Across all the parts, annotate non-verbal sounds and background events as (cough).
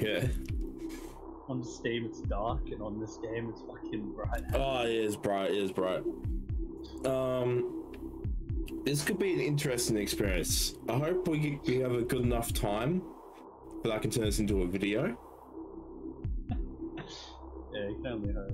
Yeah. (laughs) On Steam it's dark, and on this game it's fucking bright. Oh, it is bright. It is bright. Um, this could be an interesting experience. I hope we, we have a good enough time that I can turn this into a video. (laughs) Yeah, you can only hope.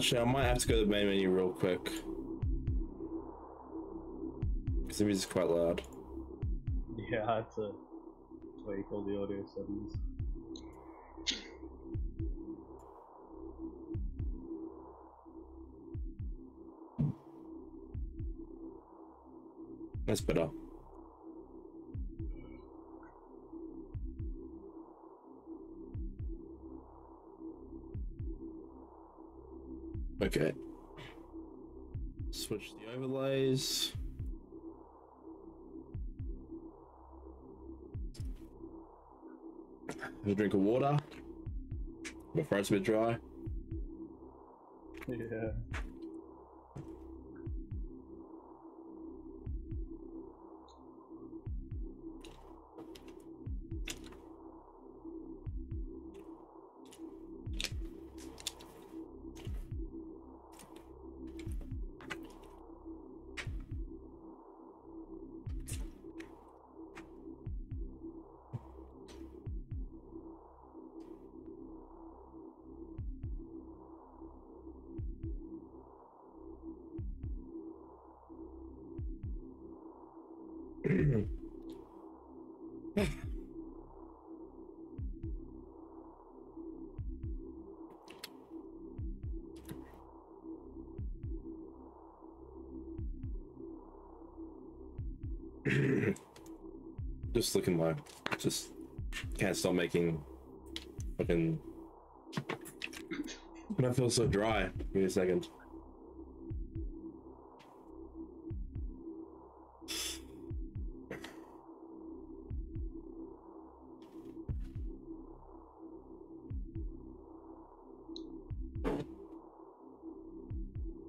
Actually, I might have to go to the main menu real quick. Because the music's quite loud. Yeah, I had to tweak all the audio settings. That's better. Okay. Switch the overlays. Have a drink of water. My throat's a bit dry. Yeah. Just looking like just can't stop making fucking I feel so dry. Give me a second.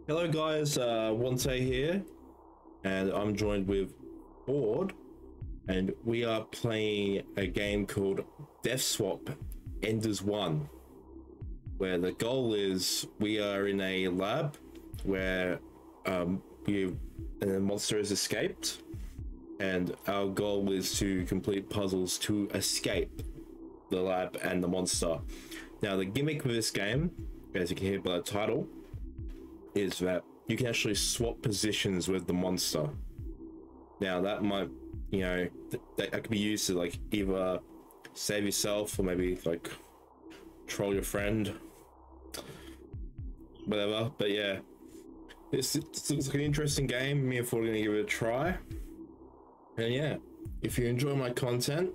Hello guys, uh Wante here, and I'm joined with Board, and we are playing a game called Death Swap End as One, where the goal is we are in a lab where um, we a monster has escaped, and our goal is to complete puzzles to escape the lab and the monster. Now, the gimmick with this game, as you can hear by the title, is that you can actually swap positions with the monster. Now that might, you know, th- that, could be used to like either save yourself or maybe like troll your friend, whatever. But yeah, this looks like an interesting game. Me and Ford are gonna give it a try. And yeah, if you enjoy my content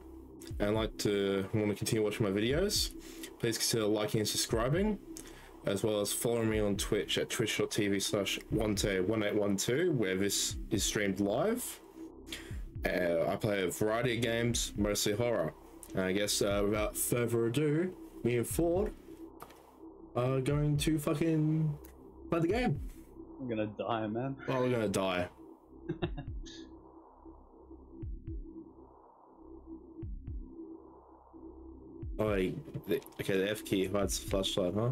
and like to want to continue watching my videos, please consider liking and subscribing as well as following me on Twitch at twitch.tv slash Wante 1812, where this is streamed live. Uh, I play a variety of games, mostly horror. And I guess uh, without further ado, me and Ford are going to fucking play the game. I'm gonna die, man. Oh, we're gonna die. (laughs) oh, okay, the F key hides the flashlight, huh?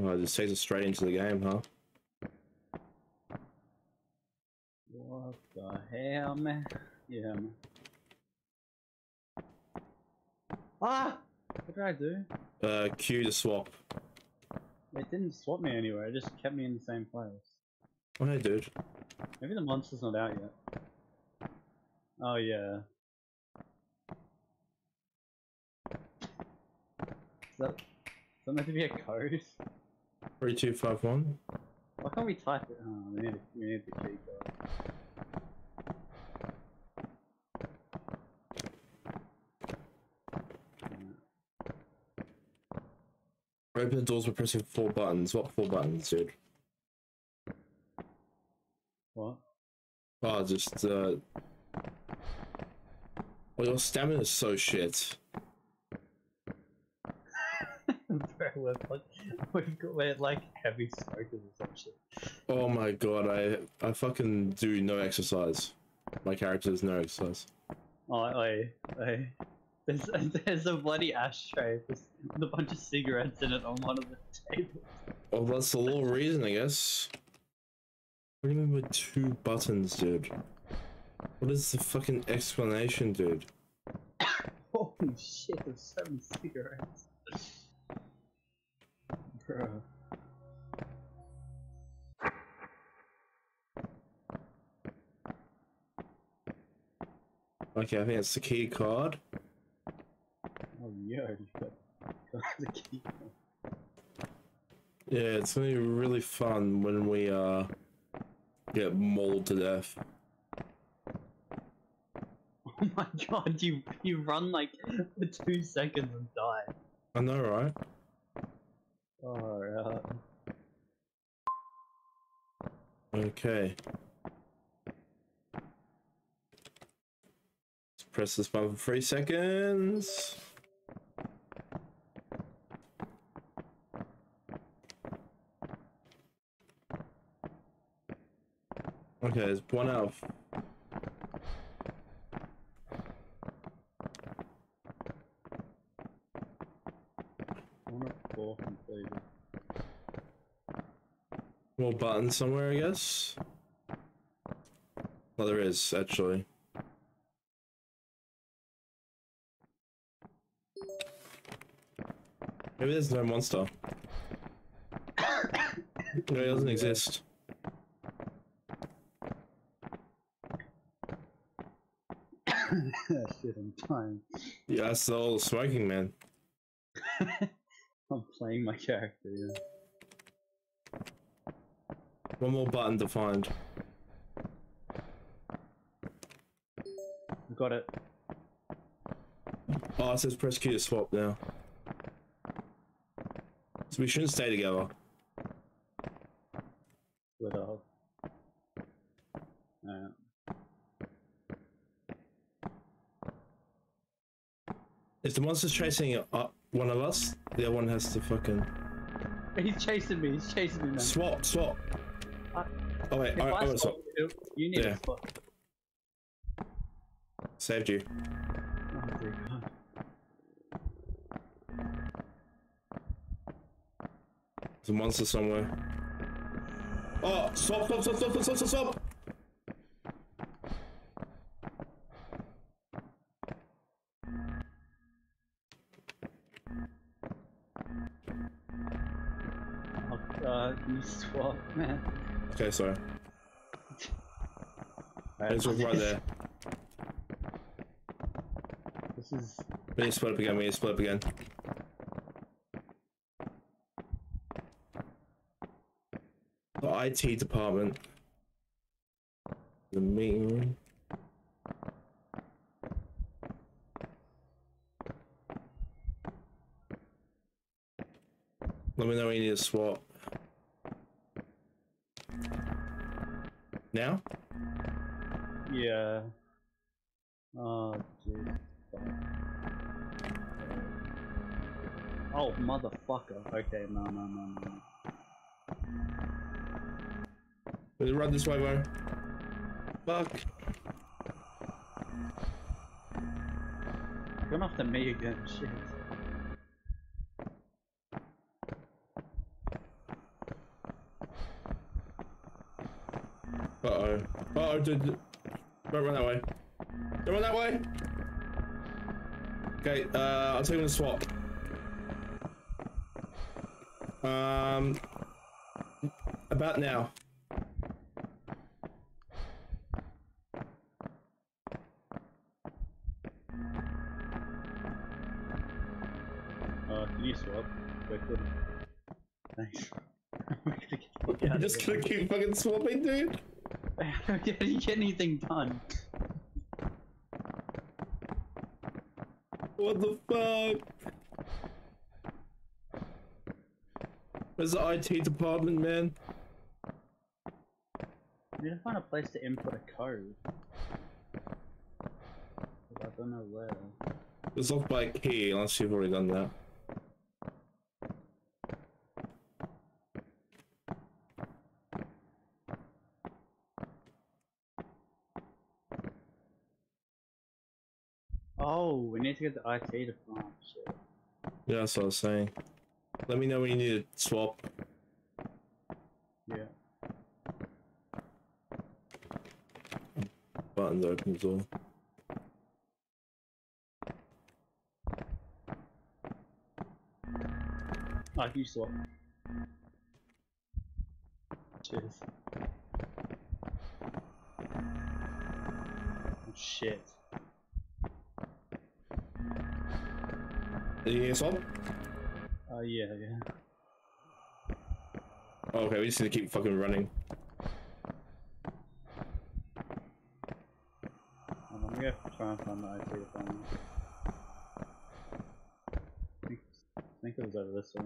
Oh, it just takes us straight into the game, huh? What the hell, man? Yeah, man. Ah! What did I do? Uh, Q to swap. It didn't swap me anywhere, it just kept me in the same place. Oh, hey, dude. Maybe the monster's not out yet. Oh, yeah. Is that, is that meant to be a code? Three, two, five, one. Why can't we type it? Oh, we need, we need the key card. Open the doors by pressing four buttons. What four buttons, dude? What? Oh, just uh. Well, your stamina is so shit. We're like, (laughs) we're like heavy smokers shit. Oh my god, I I fucking do no exercise. My character does no exercise. Oh, I, I, there's, (laughs) there's a bloody ashtray with with a bunch of cigarettes in it on one of the tables. Oh, that's the little reason, I guess. What do you mean with two buttons, dude? What is the fucking explanation, dude? (coughs) Holy shit, there's so many cigarettes. Bro. Okay, I think it's the key card. Oh, yeah, you've got, got (laughs) the key. Yeah, it's gonna be really fun when we uh get mauled to death. (laughs) Oh my god, you you run like for two seconds and die. I know, right? Oh, yeah. Okay. Let's press this button for three seconds. Okay, there's one out of One of four completed. More buttons somewhere, I guess. Well, there is actually. Maybe there's no monster. No, it doesn't exist. (laughs) Shit, I'm dying. Yeah, that's the old smoking man. (laughs) I'm playing my character, yeah. One more button to find. Got it. Oh, it says press Q to swap now. So we shouldn't stay together. Split up. Uh, If the monster's chasing up one of us, the other one has to fucking he's chasing me, he's chasing me, man. swap, swap. Oh wait, If I, I I swap swap. you, you need Yeah. a spot. Saved you. Oh. There's a monster somewhere. Oh, stop, stop, stop, stop, stop, swap, swap. Okay, sorry. It's right there. This is We need to split up again. We need to split up again. The IT department. The meeting room. Let me know when you need a swap. Now? yeah. Oh jeez. Oh motherfucker. Okay, no, no, no, no. Let's run this way, bro. Fuck. Gone after me again. Shit. Uh oh. Uh oh, dude. dude. Don't run that way. Don't run that way. Okay, uh, I'll take him to swap. Um, about now. Uh, can you swap quickly? Thanks. (laughs) I'm gonna get Yeah, I'm just gonna keep fucking swapping, dude. How do you get anything done? What the fuck? Where's the IT department, man? I need to find a place to input a code. I don't know where. It's off by a key, unless you've already done that. Oh, we need to get the IT department. Shit. Yeah, that's what I was saying. Let me know when you need to swap. Yeah. Buttons open as well. Oh, you swap. Cheers. Oh shit. Are you to swap? Oh yeah, yeah. Oh, okay, we just need to keep fucking running. I'm gonna try and find the IT department. I think, I think it was over this way.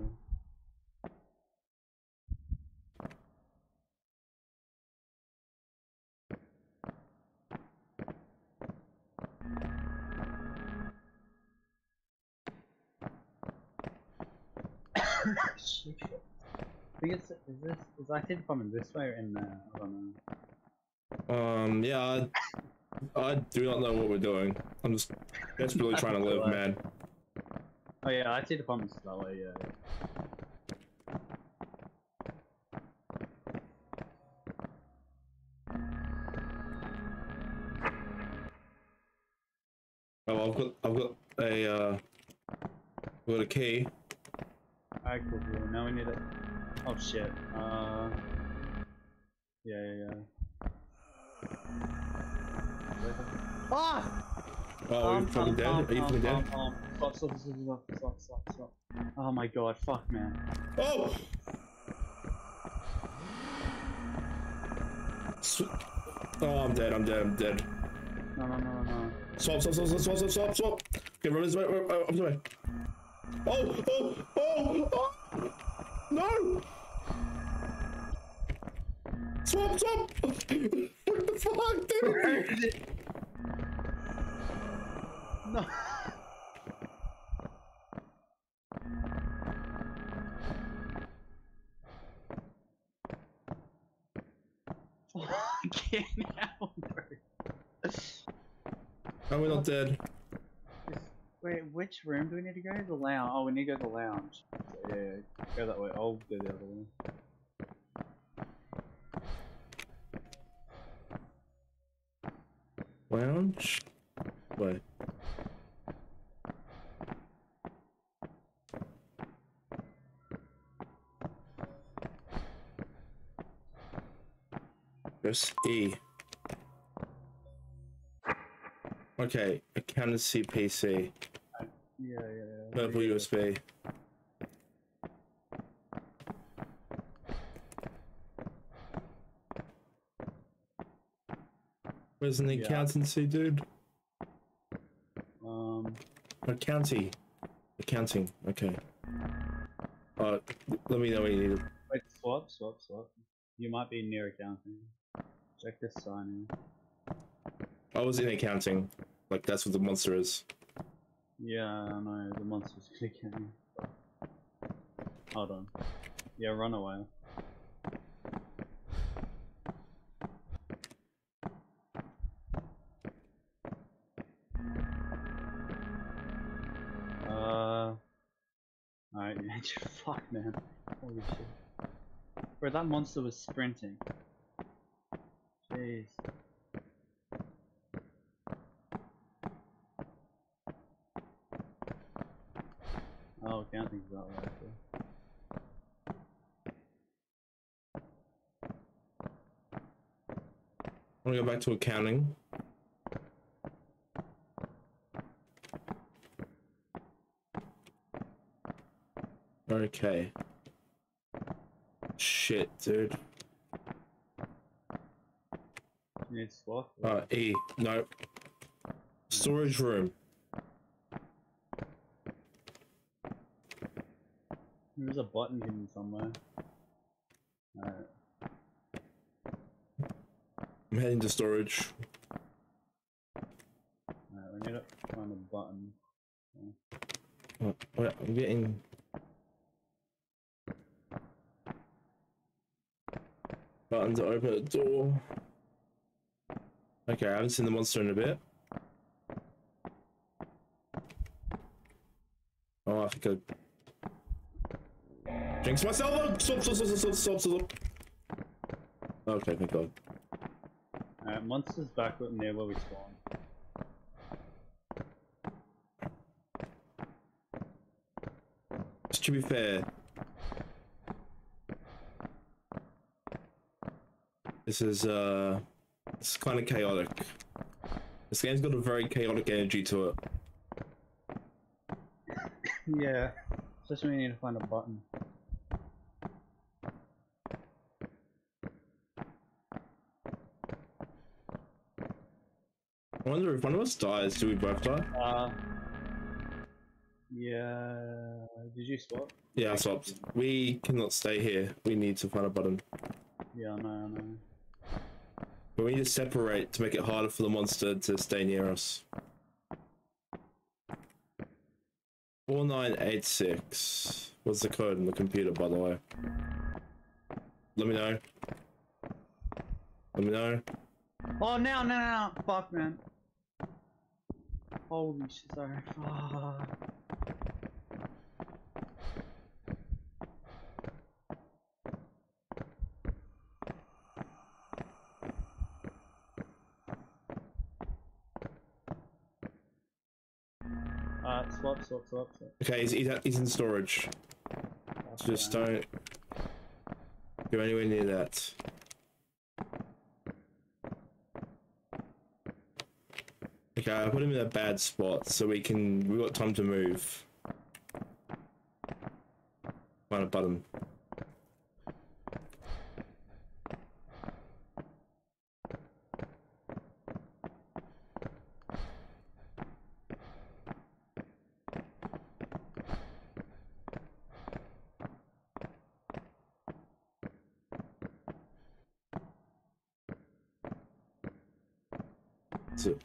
Is IT department this way or in there? I don't know. Um, yeah, I, I do not know what we're doing. I'm just desperately (laughs) trying to live, man. Oh yeah, IT department's that way, yeah. Fucking dead? Are you fucking dead? Stop, stop, stop, stop, stop, stop, stop. Oh my god, fuck, man. Oh! Oh, I'm dead, I'm dead, I'm dead. No, no, no, no, no. Swap, swap, swap, swap, swap, swap, swap, swap. Okay, run this way, run, run, I'm sorry. Oh, oh, oh, oh! No! Swap, swap! (laughs) what the fuck, dude? No. Fucking hell, bro. No, we're not dead. Wait, which room do we need to go? The lounge. Oh, we need to go to the lounge. Yeah, yeah, go that way. I'll go the other way. Lounge? Press E. Okay, accountancy PC. Yeah, yeah, yeah. Purple USB. Where's an Yeah. accountancy, dude? Um, Accounting. Accounting. Okay. Uh, let me know when you need it. wait, swap, swap, swap. You might be near accounting. Check this sign in. I was in accounting. Like that's what the monster is. Yeah, I know, the monster's gonna get me. Hold on. Yeah, run away. Uh. Alright, (laughs) fuck man. Holy shit. Bro, that monster was sprinting. Jeez. Oh, counting's that way. Okay. I want to go back to accounting. Okay. Shit, dude. You need? Uh, E. No. Storage room. There's a button hidden somewhere. Alright. I'm heading to storage. Alright, we need to find a button. Oh, wait, I'm getting. Button to open the door. Okay, I haven't seen the monster in a bit. Oh, I think I jinx myself. Oh, Stop, stop, stop, stop, stop, stop. Okay, thank God. Alright, monster's back near where we spawn. To be fair, this is uh, it's kind of chaotic. This game's got a very chaotic energy to it. yeah. Especially when you need to find a button. I wonder if one of us dies, do we both die? Uh. Yeah. Did you swap? Yeah, I swapped. We cannot stay here. We need to find a button. Yeah, I know, I know. We need to separate to make it harder for the monster to stay near us. 4986. What's the code in the computer, by the way? Let me know. Let me know. Oh, no, no, no! Fuck, man. Holy shit, sorry. Fuck. Swap. Okay, he's, he's, he's in storage. Just don't go anywhere near that. Okay, I put him in a bad spot so we can. We got time to move. Find a button. So,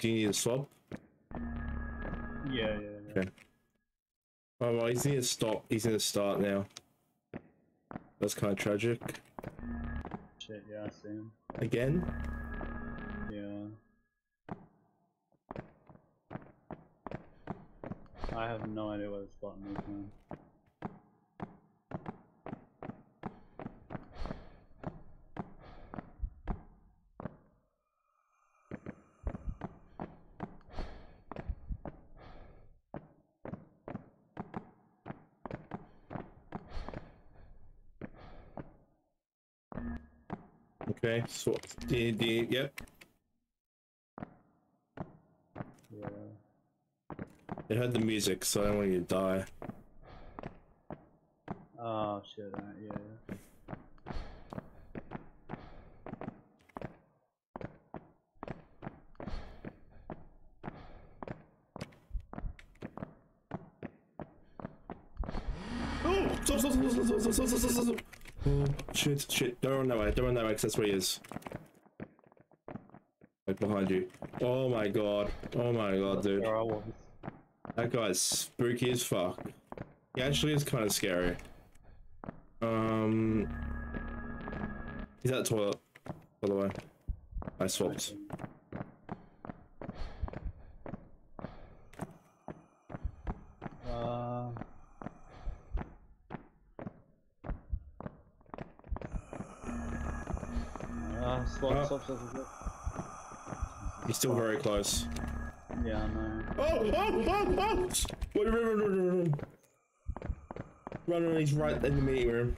do you need a swap? Yeah, yeah, yeah. Okay. Oh well, he's gonna stop. He's gonna start now. That's kind of tragic. Shit, yeah, I see him. Again? Yeah. I have no idea where this button is, man. Okay, swap. Do you, yep. Yeah. They heard the music, so I don't want you to die. Oh shit, uh, yeah! (gasps) Stop, stop, stop, stop, stop, stop, stop, stop, stop, Oh, shit, shit. Don't run that way. Don't run that way, because that's where he is. Right behind you. Oh my god. Oh my god, dude. Where I was. That guy's spooky as fuck. He actually is kind of scary. Um, he's at the toilet, by the way. I swapped. Uh, uh, swap, swap, swap. He's still very close. Yeah, I know. Oh, oh, oh, oh! Run, run, run, run, run, run. Run, he's right in the meeting room.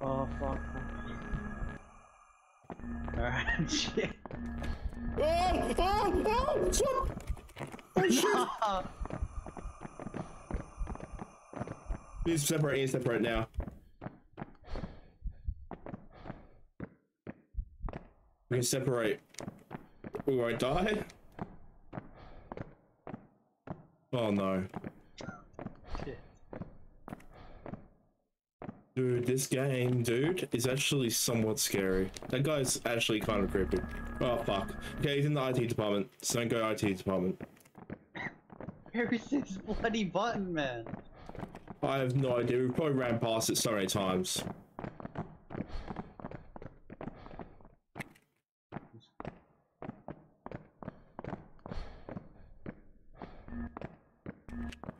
Oh, fuck, fuck. Alright, (laughs) shit. Oh, oh, oh! Swap! Oh, shit! He's separate, he's separate now. Can separate. We won't die. Oh no. Shit. Dude, this game, dude, is actually somewhat scary. That guy's actually kind of creepy. Oh fuck. Okay, he's in the IT department. So don't go IT department. Where is this bloody button, man? I have no idea. We probably ran past it so many times.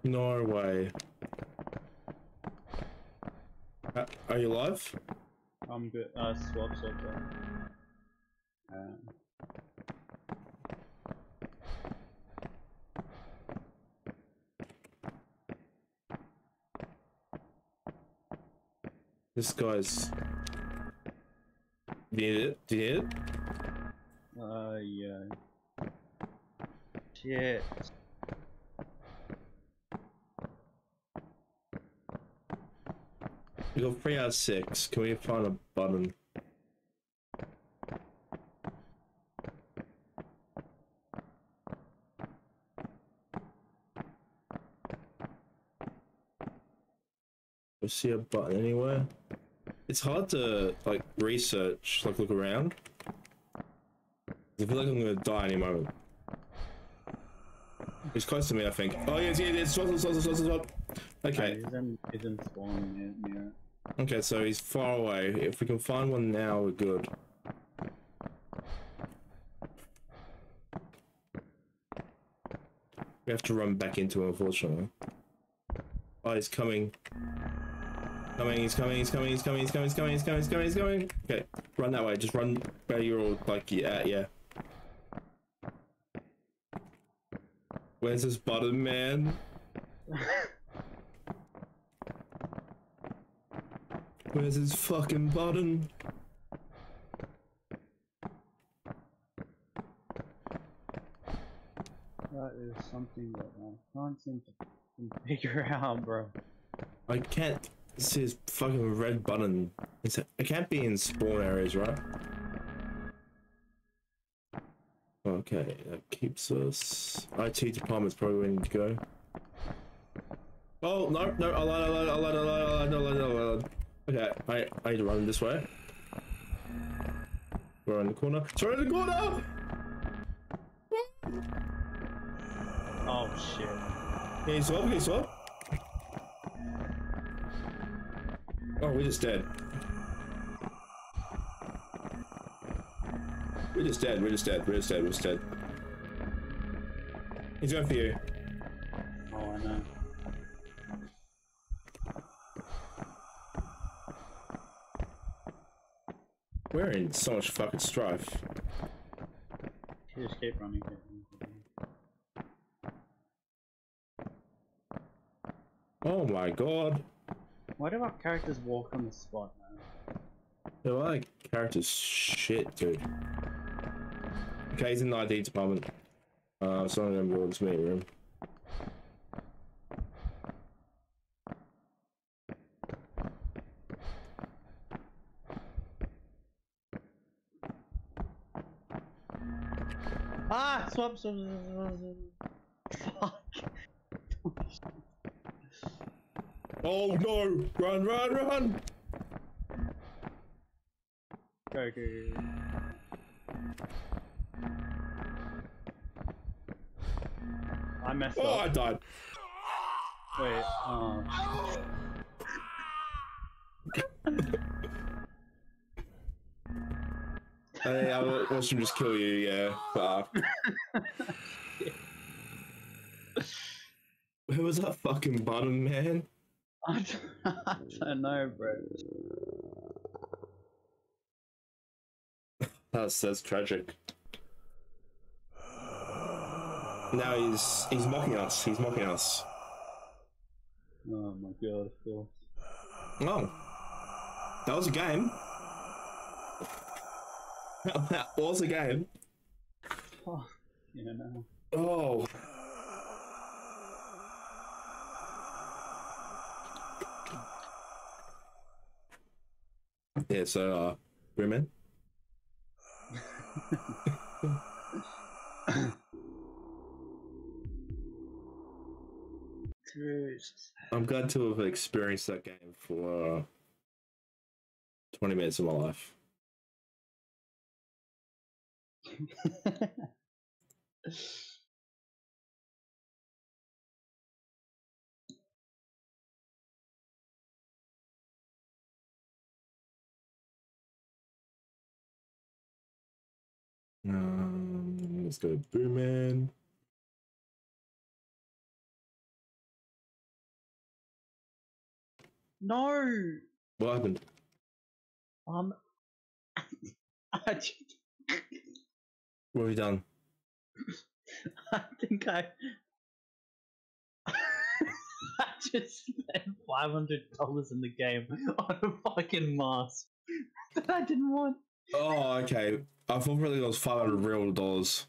No way. Uh, are you alive? I'm good. Uh, swap, swap, swap. Um, This guy's. Did it? Did it? uh, yeah. Shit. Got three out of six. Can we find a button? We see a button anywhere? It's hard to like research, like look around. I feel like I'm gonna die any moment. He's close to me, I think. Oh yes, yeah, yeah, swap, swap, swap, swap, swap. Okay. He's in, he's in spawn, yeah, yeah. Okay, so he's far away. If we can find one now, we're good. We have to run back into him, unfortunately. Oh, he's coming. Coming, he's coming, he's coming, he's coming, he's coming, he's coming, he's coming, he's coming, he's coming. Okay, run that way. Just run where you're all like, yeah, yeah. Where's this button, man? (laughs) Where's his fucking button? That is something that I can't seem to figure (laughs) out, bro. I can't see his fucking red button. It's, it can't be in spawn areas, right? Okay, that keeps us. IT department's probably where we need to go. Oh, no, no, I lied, I lied, I lied, I lied, I lied, I lied, I lied. Okay, I, I need to run this way. We're in the corner. Sorry, in the corner! Oh shit. Can you swap? Can you swap? Oh, we're just dead. We're just dead, we're just dead, we're just dead, we're just dead. He's going for you. Oh, I know. We're in so much fucking strife. Just keep running. keep running. Oh my god. Why do our characters walk on the spot, man? They're like characters shit, dude. Okay, he's in the IT department. Uh, so I'm gonna go to this meeting room. Ah, swap, swap, swap, swap. Fuck. oh no! Run, run, run! Okay. I messed oh, up. Oh, I died. Wait, oh. (laughs) Hey, I wa- watched him just kill you, yeah. Fuck. Where was that fucking button, man? I (laughs) don't, I don't know, bro. That's that's tragic. Now he's he's mocking us. He's mocking us. Oh my god, of course. Oh, that was a game. That was a game. Oh, yeah, no. Oh. Yeah, so uh? Jesus. (laughs) I'm glad to have experienced that game for uh, 20 minutes of my life. (laughs) Um, let's go Booman. no. What happened? Um. (laughs) I, just, What have you done? (laughs) I think I. (laughs) I just spent five hundred dollars in the game on a fucking mask that I didn't want. Oh, okay. I thought really it was 500 real dollars.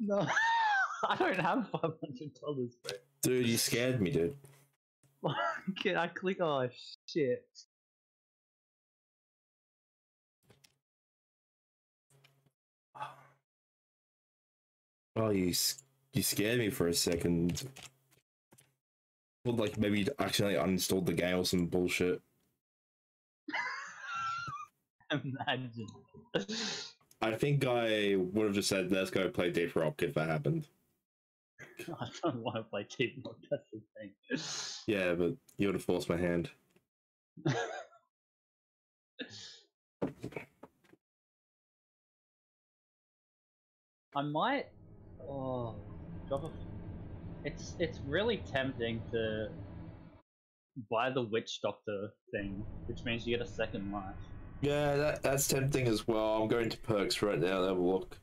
No, (laughs) I don't have five hundred dollars, bro. Dude, you scared me, dude. Can I click? Oh shit! Oh, you you scared me for a second. Well, like maybe you accidentally uninstalled the game or some bullshit. (laughs) Imagine. I think I would have just said, "Let's go play Deep Rock" if that happened. (laughs) I don't want to play Team Rock. That's the thing. Yeah, but you would have forced my hand. (laughs) I might. Oh, drop a. It's it's really tempting to buy the Witch Doctor thing, which means you get a second life. Yeah, that, that's tempting as well. I'm going to perks right now. to Have a look.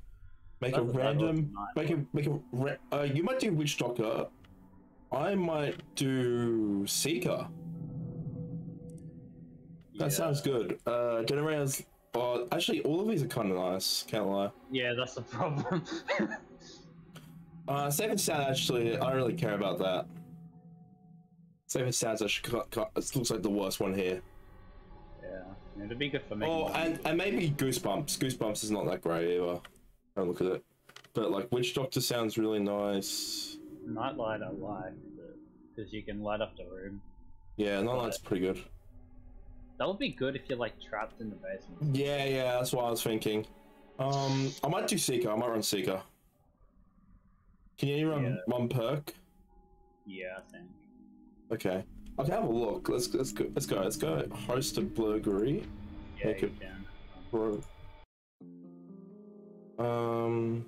Make a That's what I thought random. tonight, Make a make a. Ra- uh, you might do Witch Doctor. I might do Seeker. That Yeah. sounds good. Uh, Generator's. Oh, actually, all of these are kind of nice. Can't lie. Yeah, that's the problem. (laughs) Uh, Safe and Sound. Actually, I don't really care about that. Safe and Sound's actually it looks like the worst one here. yeah, it'd be good for me. Oh, and and maybe Goosebumps. Goosebumps is not that great either. Don't look at it. But like Witch Doctor sounds really nice. Nightlight I like because you can light up the room. Yeah, Nightlight's pretty good. That would be good if you're like trapped in the basement. Yeah, yeah, that's what I was thinking. Um, I might do Seeker. I might run Seeker. Can you run Yeah. one perk? Yeah, I think. Okay. Okay, have a look. Let's let's go. Let's go. Let's go. Host a blurgery. Yeah, Make you can. Bro. Um.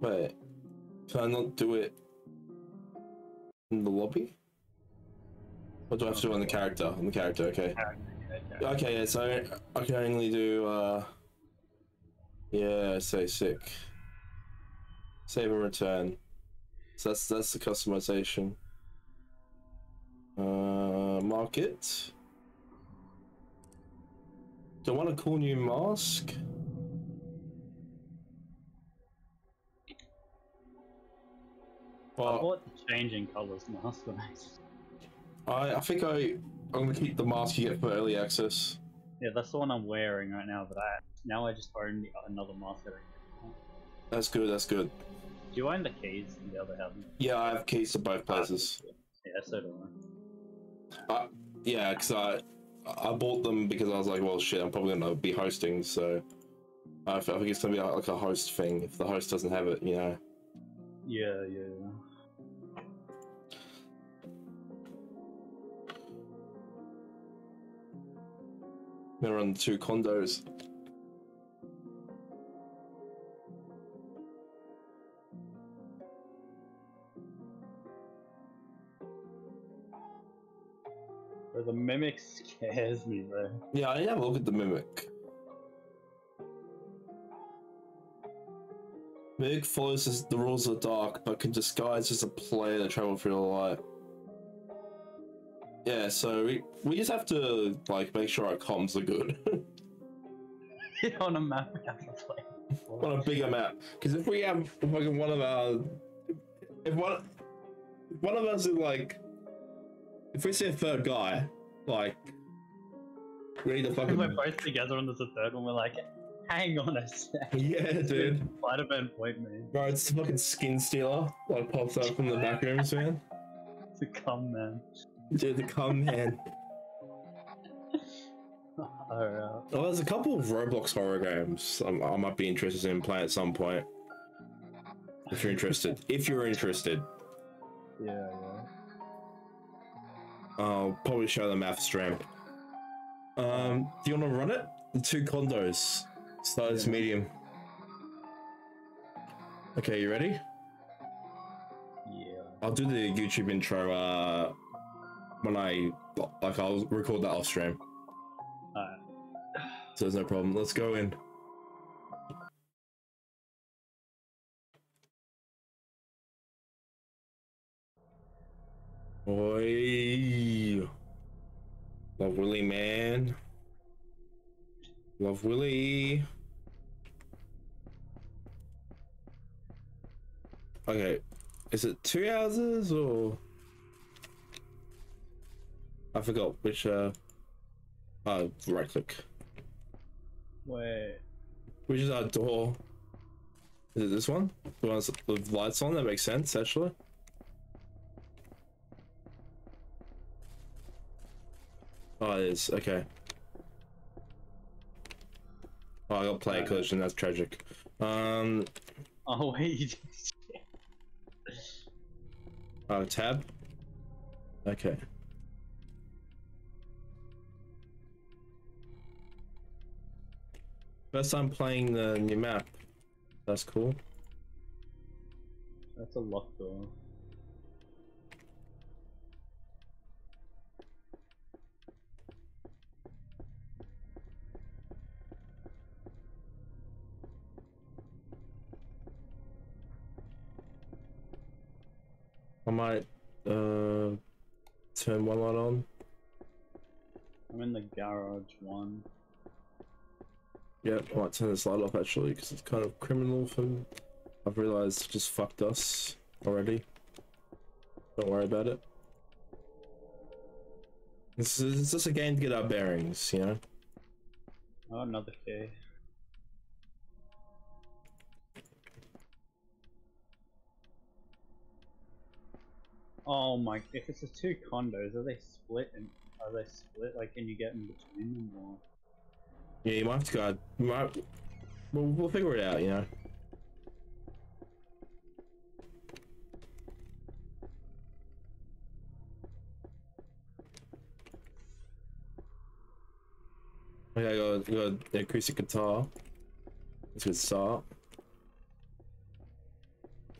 Wait. Can I not do it in the lobby? Or do I have to do it on the character? On the character, okay. Okay. Okay, yeah, so I can only do, uh. Yeah, say sick. Save and return. So that's that's the customization. Uh, market. Do I want a cool new mask? I Well, bought the changing colors mask. (laughs) I, I think I I'm gonna keep the mask you get for early access. Yeah, that's the one I'm wearing right now. But I now I just own another mask. that I- That's good. That's good. Do you own the keys in the other house? Yeah, I have keys to both places. Yeah, so do I. Uh, yeah, because I I bought them because I was like, well, shit, I'm probably gonna be hosting, so I, think it's gonna be like a host thing. If the host doesn't have it, you know. Yeah, yeah. I'm gonna two condos. The mimic scares me, bro. Yeah, I need to have a look at the mimic. Mimic follows as- the rules of the dark, but can disguise as a player to travel through the light. Yeah, so we, we just have to like make sure our comms are good (laughs) on a map we have to play. (laughs) on a bigger map. Because if we have fucking one of our, if one, if one of us is like, if we see a third guy, like, need to fucking. We're both together on the third one. We're like, hang on a sec. (laughs) Yeah, dude. Spider-Man point me Bro, it's the fucking skin stealer. Like pops up from the back rooms, (laughs) man. to come, man. Dude, the cum man. (laughs) Oh, there's a couple of Roblox horror games um, I might be interested in playing at some point. If you're interested. if you're interested. Yeah, yeah. I'll probably show the math stream. Um, do you want to run it? The two condos. Start as Yeah. medium. Okay, you ready? Yeah. I'll do the YouTube intro uh, when I like. I'll record that off stream, Alright. so there's no problem. Let's go in. Oi, love Willie, man. Love Willie. Okay, is it two houses or? I forgot which. Uh, uh, right click. Wait. Which is our door? Is it this one? The one with lights on? That makes sense, actually. Oh, it is. Okay. Oh, I got player collision. That's tragic. Um, Oh (laughs) wait. oh, tab. Okay. First time playing the new map. That's cool. That's a locked door. I might uh turn one light on. I'm in the garage one. Yeah, I might turn this light off actually because it's kind of criminal for. I've realized it just fucked us already. Don't worry about it. This is just a game to get our bearings, you know. Oh, another key. Oh my! If it's a two condos, are they split? In, are they split? Like, can you get in between them? Or Yeah, you might have to go. You might. We'll, we'll figure it out, you know. Okay, I got, got the acoustic guitar. A good start.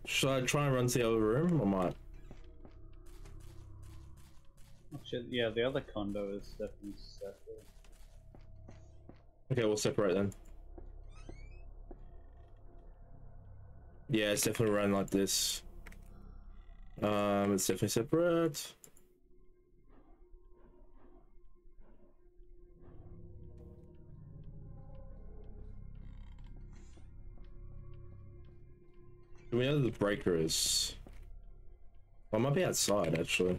Should I try and run to the other room? I might. Yeah, the other condo is definitely separate. Okay, we'll separate then. Yeah, it's definitely run like this. Um, it's definitely separate. Do we know the breaker is? I might be outside actually.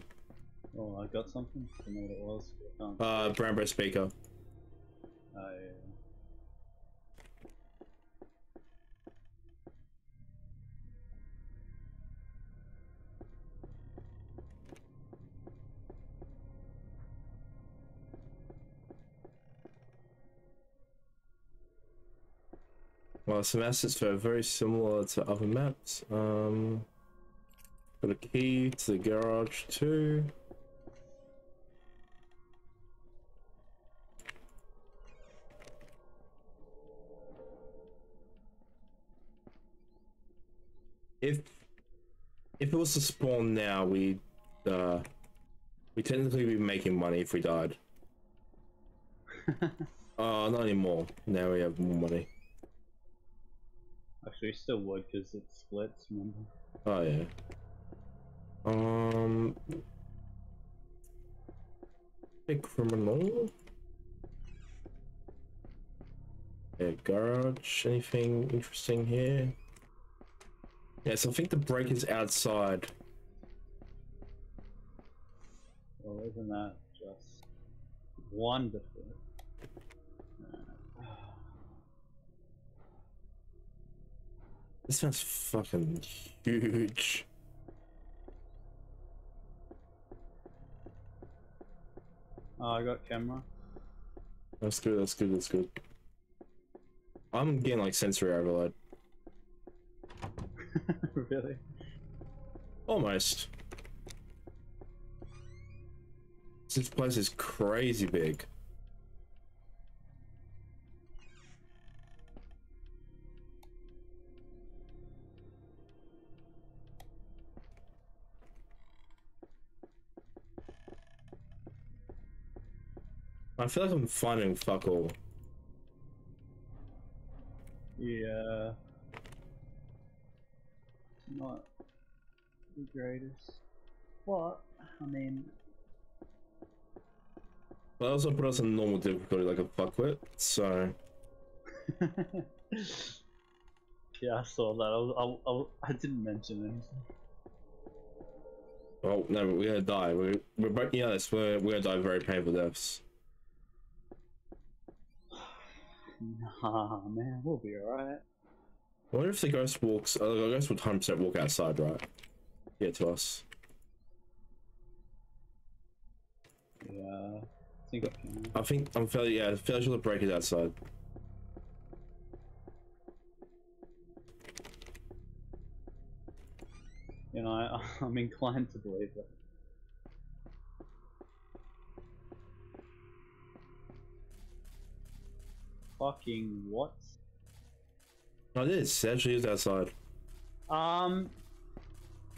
Oh, I got something. I don't know what it was. Uh, Brambro speaker. Oh, yeah. Well, some assets that are very similar to other maps. Um, got a key to the garage too. If if it was to spawn now, we uh we technically be making money if we died. (laughs) Uh, not anymore. Now we have more money. Actually, it still would because it splits. Remember? Oh yeah. Um. Big criminal. Garage. Anything interesting here? Yes, I think the break is outside. Well, isn't that just wonderful? (sighs) This sounds fucking huge. Oh, I got camera. That's good, that's good, that's good. I'm getting like sensory overload. (laughs) really? Almost. This place is crazy big. I feel like I'm finding fuck all. Yeah. Not the greatest. But, I mean, But I also put us on normal difficulty like a fuckwit, so (laughs) yeah, I saw that. I, was, I, I, I didn't mention anything. well no we're gonna die. We're we're breaking out this, we're we're gonna die very painful deaths. (sighs) Nah, man, we'll be alright. I wonder if the ghost walks uh, the ghost would hundred percent walk outside, right? Yeah to us. Yeah, I think. I think I'm fairly yeah, fairly sure the break is outside. You know, I, (laughs) I'm inclined to believe that. Fucking what? Oh it is, it actually is outside. Um,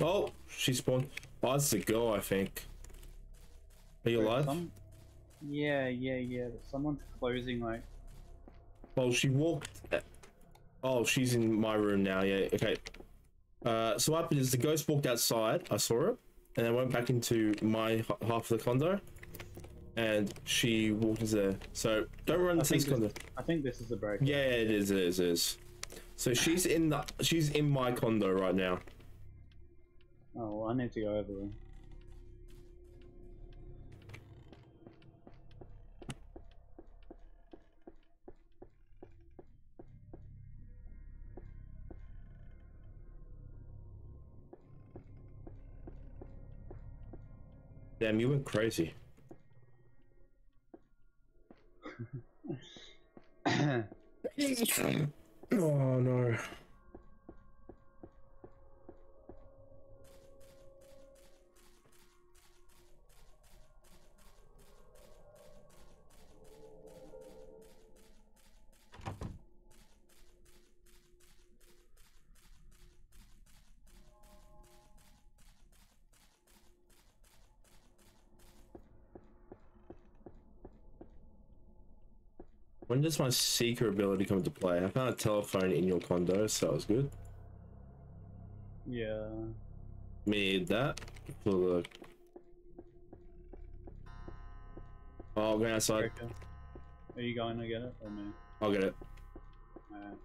Oh, she spawned. Oh, it's the girl, I think. Are you alive? some- Yeah, yeah, yeah. Someone's closing like. Oh, she walked. Oh, she's in my room now. Yeah. Okay. Uh, so what happened is the ghost walked outside. I saw it, and then went back into my half of the condo, and she walked into there. So don't run I into this condo. I think this is a break. Yeah, yeah, it is. It is. It is. So she's in the. She's in my condo right now. Oh, well, I need to go over there. Damn, you went crazy. (laughs) (laughs) (laughs) Oh no. When does my seeker ability come into play? I found a telephone in your condo, so that was good. yeah. Made that for the. Oh, I'm going outside. Are you going to get it or me? I'll get it. Alright.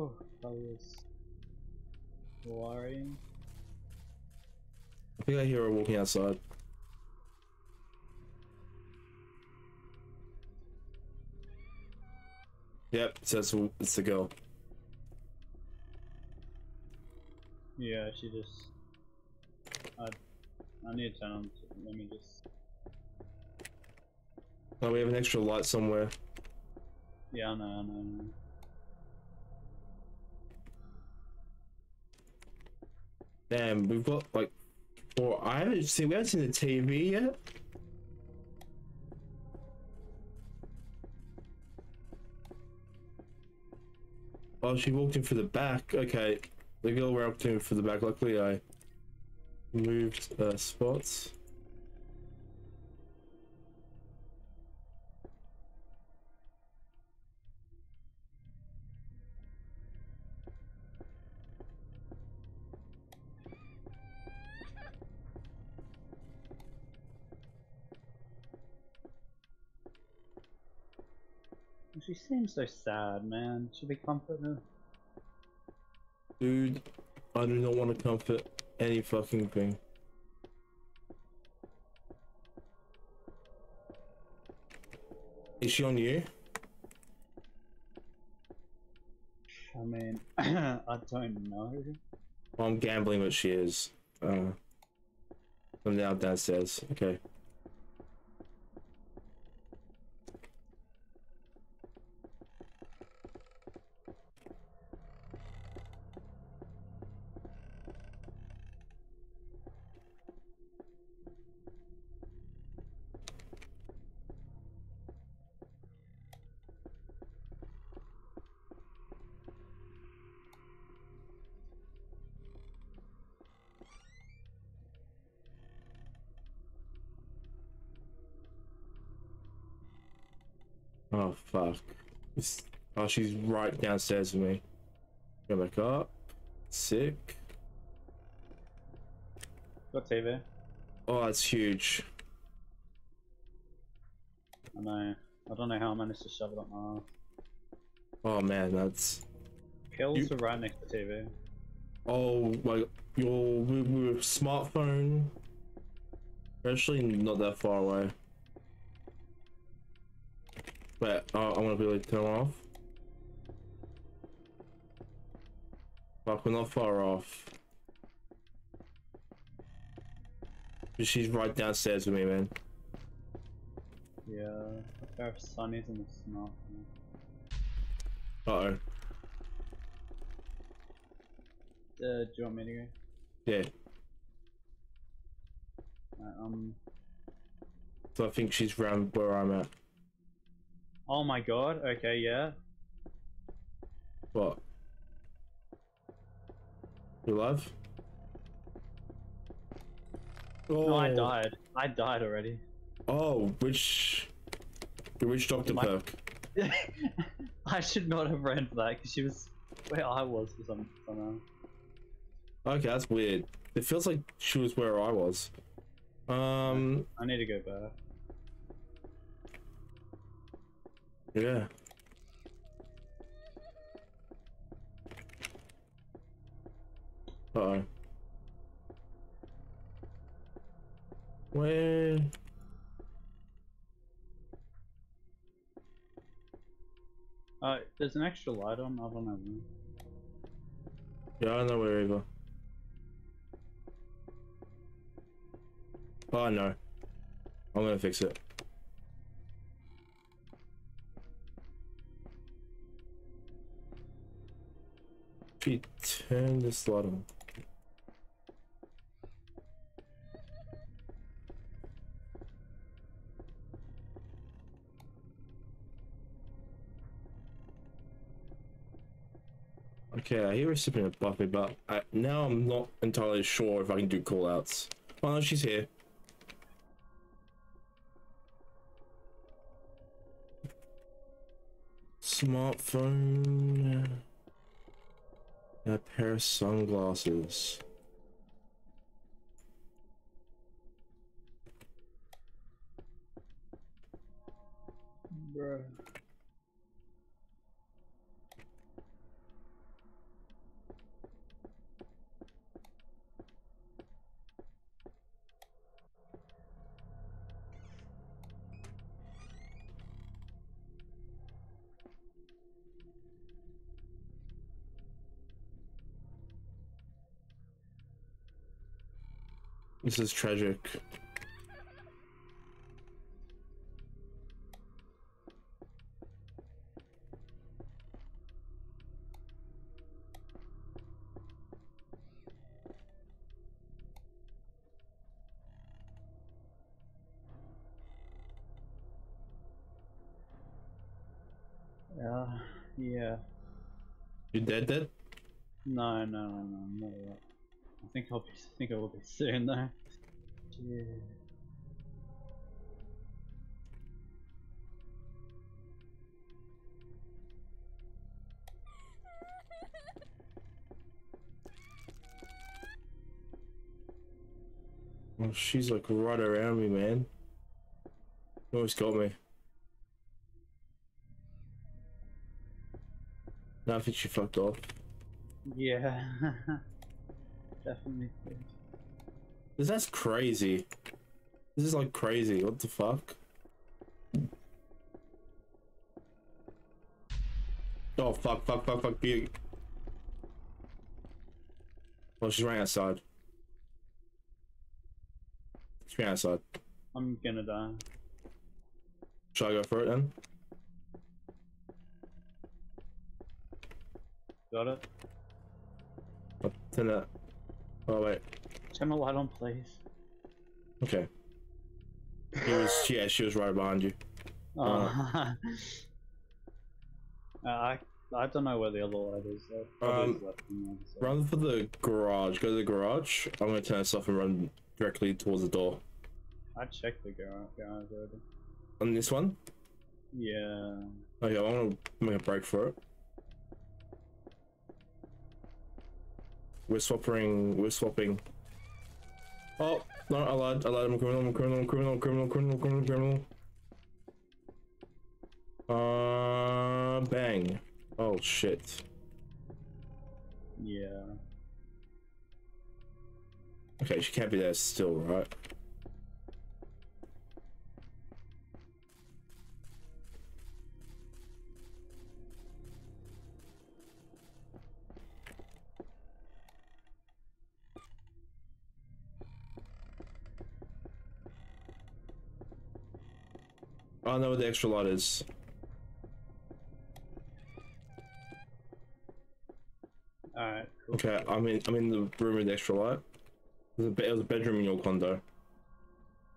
Whew, that was worrying. I think I hear her walking outside. Yep, so it's, it's the girl. Yeah, she just. I, I need to turn on. Let me just. Oh, we have an extra light somewhere. Yeah, I know, I know, I know. Damn, we've got like four. I haven't seen. We haven't seen the TV yet. Oh, she walked in for the back. Okay, the girl walked in for the back. Luckily, I moved uh, spots. She seems so sad, man. Should we comfort her? Dude, I do not want to comfort any fucking thing. Is she on you? I mean, (clears throat) I don't know. Well, I'm gambling, but she is. Uh, I'm now downstairs. Okay. Oh fuck. It's- oh, she's right downstairs with me. Go back up. Sick. Got TV. Oh, that's huge. I know. I don't know how I managed to shove it up my ass. Oh man, that's. Kills You- are right next to TV. Oh, like your with smartphone. Actually not that far away. Wait, oh, I'm gonna be like turn off. Fuck, we're not far off. But She's right downstairs with me, man. Yeah. Pair of sunnies and a smartphone. Uh oh. Uh, do you want me to go? Yeah. Right, um. So I think she's round where I'm at. Oh my god. Okay, yeah. What? You love? Oh, No, I died. I died already. Oh, which, which Doctor My- Perk? (laughs) I should not have ran for that because she was where I was for some somehow. Okay, that's weird. It feels like she was where I was. Um, I need to go back. Yeah. Uh oh. Where? Uh, there's an extra light on. I don't know. Yeah, I don't know where either. Oh no. I'm gonna fix it. She turn this light on. Okay, I hear her sipping a Buffy, but I, now I'm not entirely sure if I can do callouts. Oh no, she's here. Smartphone. Uh, And a pair of sunglasses. Bruh. This is tragic. Yeah. Yeah. You dead dead? No, no, no, no, not yet. I think I'll be. I think I will be (laughs) soon though. Yeah. Oh, she's like right around me, man. Almost got me. No, I think she fucked off. Yeah. (laughs) Definitely. This that's crazy. This is like crazy. What the fuck? Oh fuck! Fuck! Fuck! Fuck! You. Oh, she's right outside. She's right outside. I'm gonna die. Should I go for it then? Got it? Oh, turn that. Oh wait. Turn the light on, please. Okay. She was. (laughs) Yeah, she was right behind you. Oh. Uh, (laughs) I I don't know where the other light is. though. Um, is left on the other side. Run for the garage. Go to the garage. I'm gonna turn this off and run directly towards the door. I checked the garage, already. On this one. Yeah. Okay, I want to make a break for it. We're swapping. We're swapping. Oh no! I lied. I lied. I'm a criminal. I'm a criminal. I'm a criminal. Criminal. Criminal. Criminal. Criminal. Uh, bang. Oh shit. Yeah. Okay, she can't be there still, right? Oh, I know where the extra light is. Alright, cool. Okay, I'm in. I'm in the room with the extra light. There's a, there was a bedroom in your condo.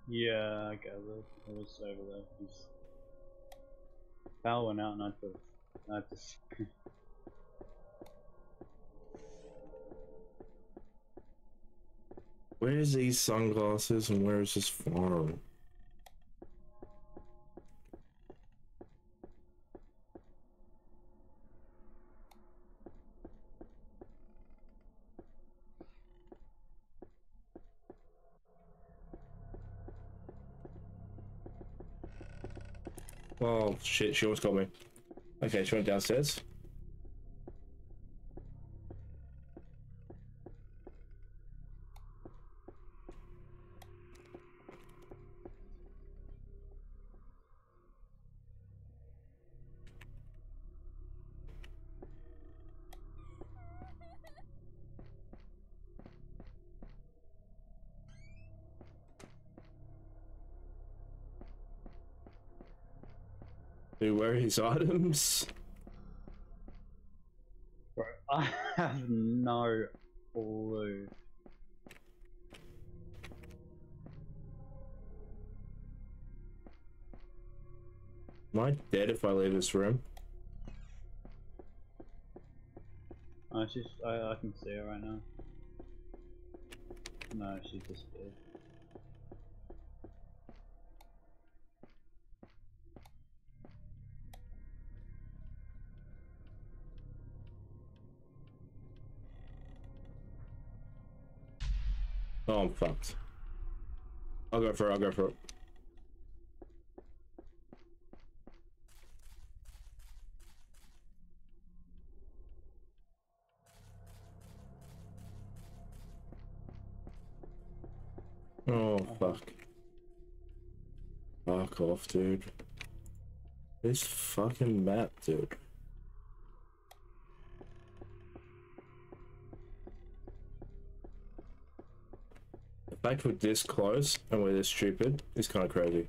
Yeah, I gathered. It was over there. Just... Power went out and I had to. I had (laughs) to. Where's these sunglasses and where is this farm? Oh shit, she almost got me. Okay, she went downstairs. Are his items? Bro, I have no clue. Am I dead if I leave this room? I just. I, I can see her right now. No, she disappeared. Oh, I'm fucked. I'll go for it, I'll go for it. Oh, fuck. Fuck off, dude. This fucking map, dude. Fact we're this close and we're this stupid is kind of crazy.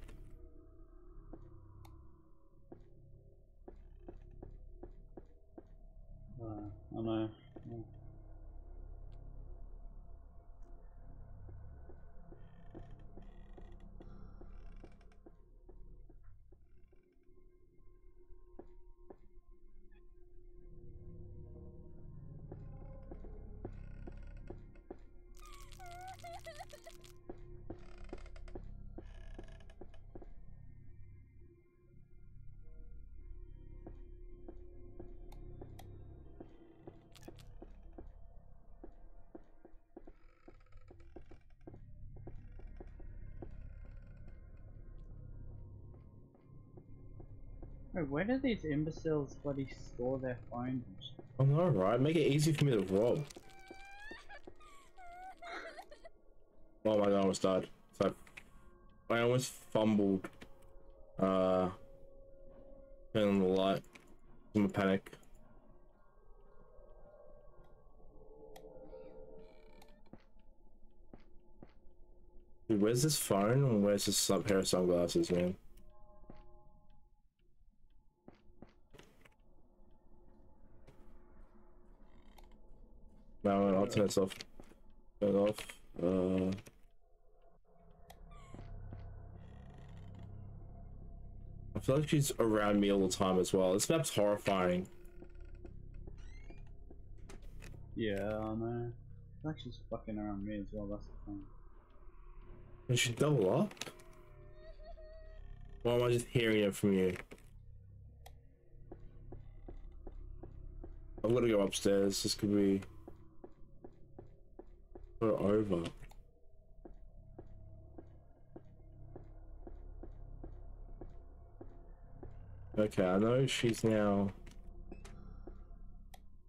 Wait, where do these imbeciles bloody store their phones and shit? I know, right? Make it easy for me to rob. (laughs) Oh my god, I almost died. So I almost fumbled. Uh, turning on the light. I'm a panic. Dude, where's this phone and where's this pair of sunglasses, man? No, I'll turn this off. Turn off. Uh... I feel like she's around me all the time as well. This map's horrifying. Yeah, I know. It's actually fucking around me as well, that's the thing. Can she double up? Why am I just hearing it from you? I'm gonna go upstairs. This could be. Over. Okay, I know she's now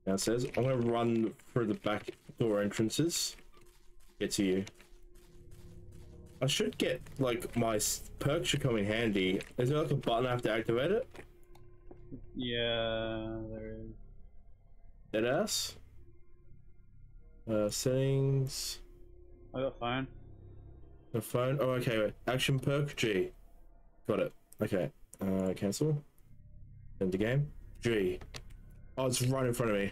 downstairs. I'm gonna run through the back door entrances. Get to you. I should get like my perk should come in handy. Is there like a button I have to activate it? Yeah, there is. Deadass. Uh, settings. I got phone. The phone. Oh, okay. Wait. Action perk G. Got it. Okay. Uh, cancel. End the game. G. Oh, it's right in front of me.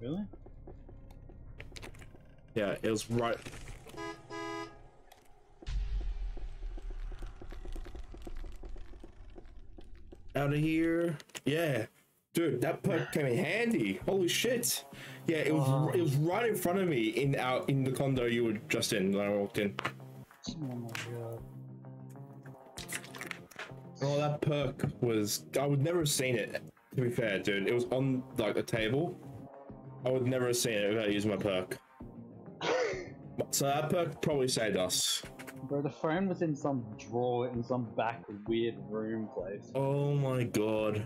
Really? Yeah, it was right. Out of here. Yeah. Dude, that perk came in handy. Holy shit. Yeah, it was oh. it was right in front of me in our in the condo you were just in when I walked in. Oh my god. Oh, that perk was I would never have seen it. To be fair, dude, it was on like a table. I would never have seen it without using my perk. (laughs) So that perk probably saved us. Bro, the phone was in some drawer in some back weird room place. Oh my god.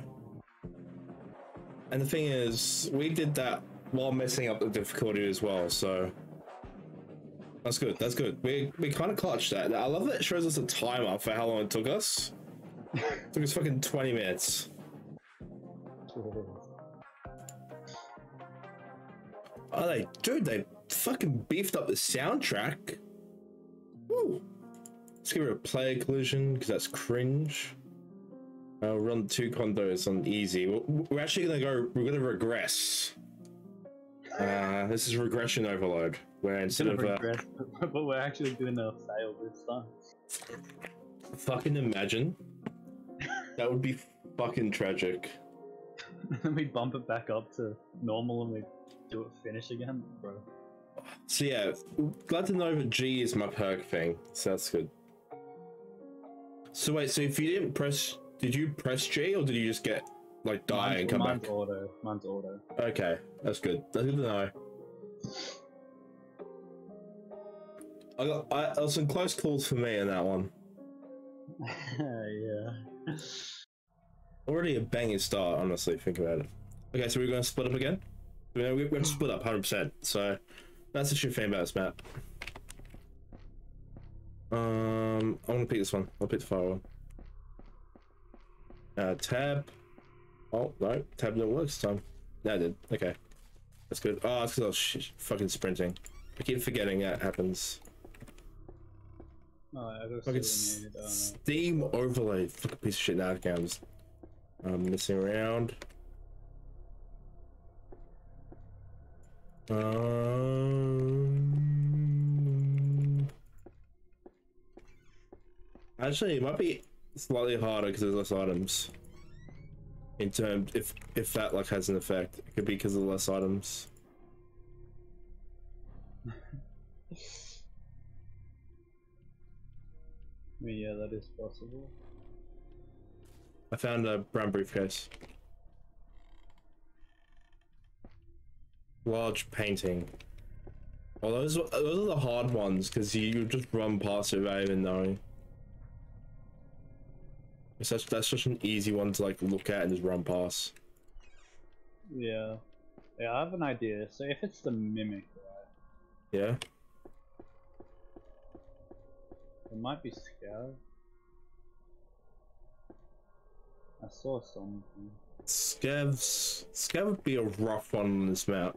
And the thing is, we did that while messing up the difficulty as well, so that's good. That's good. We we kind of clutched that. I love that it shows us a timer for how long it took us. It (laughs) took us fucking 20 minutes. Oh, they, dude, they fucking beefed up the soundtrack. Woo! Let's get rid of player collision because that's cringe. Uh, run two condos on easy. We're, actually gonna go. We're gonna regress. Uh, this is regression overload, where instead of uh, Regret, (laughs) but we're actually doing a fail this time. fucking imagine, that would be fucking tragic. (laughs) then we bump it back up to normal and we do it finish again, bro. So yeah, glad to know that G is my perk thing. So that's good. So wait, so if you didn't press, did you press G or did you just get like die mine's, and come mine's back? auto. Mine's auto. Okay, that's good. That's good to know. I got I, there was some close calls for me in that one. (laughs) yeah. Already a banging start, honestly. Think about it. Okay, so we're going to split up again. We know we're going to split up 100. percent So that's the shit thing about this map. Um, I want to pick this one. I'll pick the fire one. Uh, tab. Oh no, tab didn't work this time. It did. Okay, that's good. Oh, that's because I was sh- fucking sprinting. I keep forgetting that happens. Oh, Fucking uh, Steam overlay. Fucking piece of shit now. I'm messing around. Um, actually, it might be slightly harder because there's less items. In terms, if if that like has an effect, it could be because of less items. (laughs) I mean, yeah, that is possible. I found a brown briefcase. Large painting. Well, those those are the hard ones because you, you just run past it without even knowing. It's such that's such an easy one to like look at and just run past. Yeah. Yeah, I have an idea. So if it's the mimic, right, Yeah. it might be Scav. I saw something. Scavs. Scav would be a rough one on this map.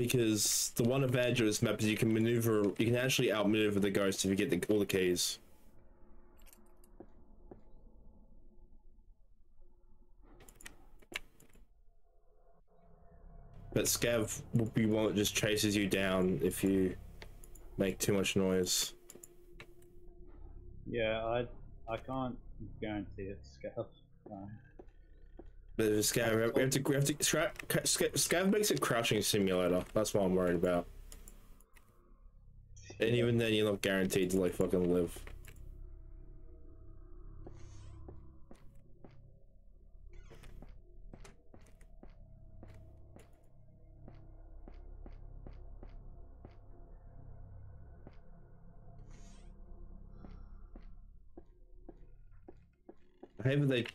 Because the one advantage of this map is you can maneuver, you can actually outmaneuver the ghost if you get the, all the keys. But Scav will be one that just chases you down if you make too much noise. Yeah, I I can't guarantee it's Scav. Scav, we have- to, we have to, Scav makes a crouching simulator. That's what I'm worried about. And even then, you're not guaranteed to like fucking live. I hate that they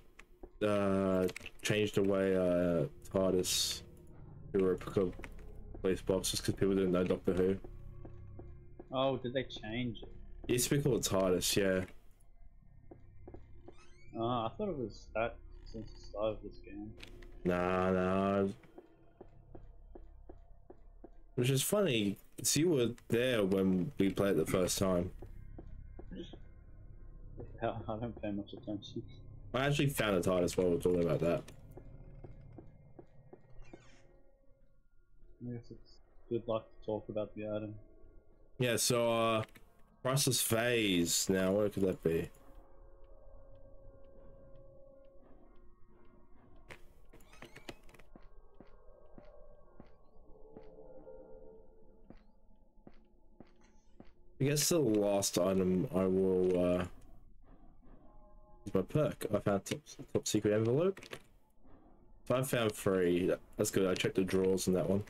uh, changed the way uh, TARDIS to replica police boxes because people didn't know Doctor Who. oh, did they change it? It used to be called TARDIS, yeah. Oh, I thought it was that since the start of this game. Nah, nah. Which is funny, 'cause you were there when we played it the first time. (laughs) I I don't pay much attention. I actually found the TARDIS while We're talking about that. I guess it's good luck to talk about the item. Yeah, so, uh, Priceless Vase. Now, where could that be? I guess the last item I will, uh, my perk. I found top, top secret envelope. So I found three. That's good. I checked the drawers in that one.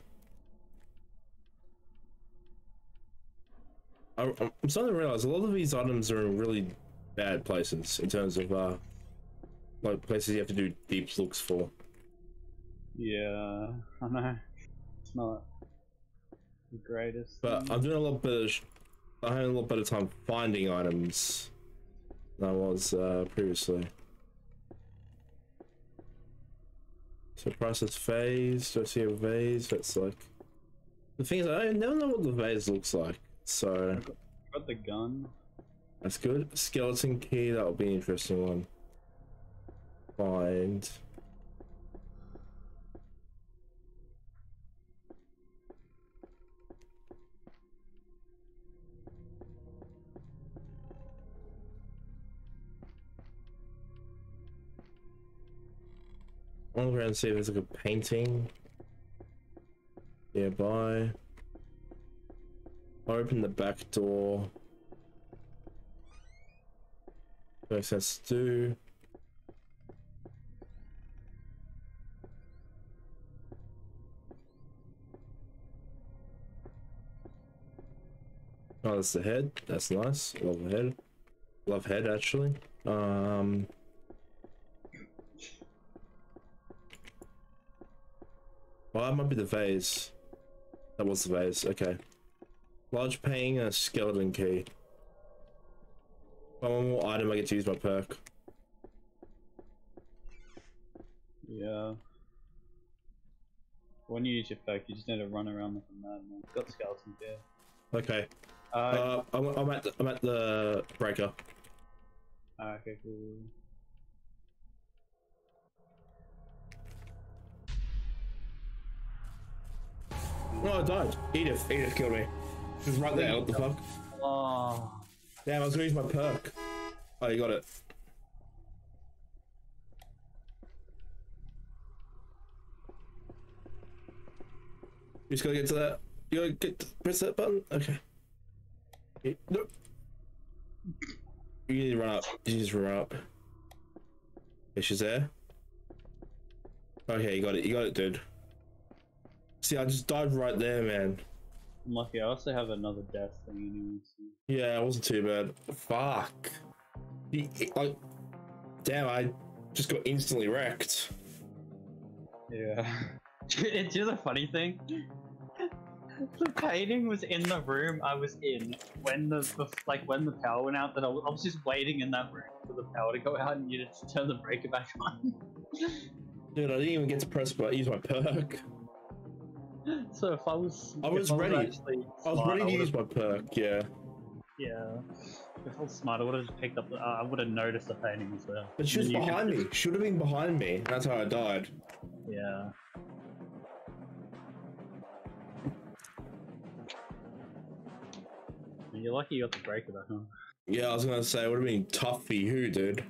I, I'm I'm starting to realize a lot of these items are in really bad places in terms of uh, like places you have to do deep looks for. Yeah, (laughs) I know. It's not the greatest. But I'm doing a lot better. I'm having a lot better time finding items than I was uh, previously. So priceless vase. Do I see a vase? That's like the thing is I never know what the vase looks like. So got the gun. That's good. Skeleton key, that'll be an interesting one. Find. I'll go around and see if there's like a painting nearby. I'll open the back door. Sense to. Oh, that's the head. That's nice. Love the head. Love head actually. Um. Well, that might be the vase. That was the vase. Okay. Large painting and a skeleton key. One more item I get to use my perk. Yeah. When you use your perk, you just need to run around like a madman. Got skeleton gear. Okay. Uh, Uh, I'm, I'm at the, I'm at the breaker. ah, okay, cool. Oh, I died. Edith. Edith killed me. She was right there. What the fuck? Oh, Damn, I was gonna use my perk. Oh, you got it. You just gotta get to that. You gotta get to, press that button. Okay. Nope. You need to run up. You just run up. Okay, she's there. Okay, you got it. You got it, dude. See, I just died right there, man. I'm lucky. I also have another death thing anyway. So. Yeah, it wasn't too bad. Fuck. Like, damn, I just got instantly wrecked. Yeah. (laughs) It's just a funny thing. (laughs) The painting was in the room I was in when the, the like when the power went out. That I was, I was just waiting in that room for the power to go out and you to turn the breaker back on. (laughs) Dude, I didn't even get to press but use my perk. (laughs) so if I was, I was if ready. I was ready to use my perk, yeah. Yeah. If I was smart, I would have picked up. The, uh, I would have noticed the painting was there. But she was And then you could behind me. just- Should have been behind me. That's how I died. Yeah. You're lucky you got the breaker back on. Yeah, I was gonna say it would have been tough for you, dude.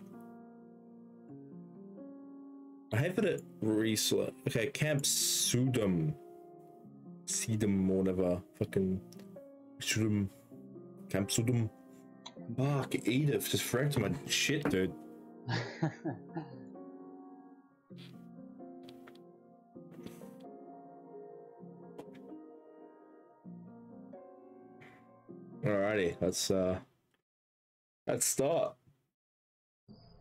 I hate that it resla. Okay, Camp Sudum. Sedum or whatever. Fucking. Camp Sudum. Fuck, Edith just fracked my shit, dude. (laughs) Alrighty, let's uh let's start.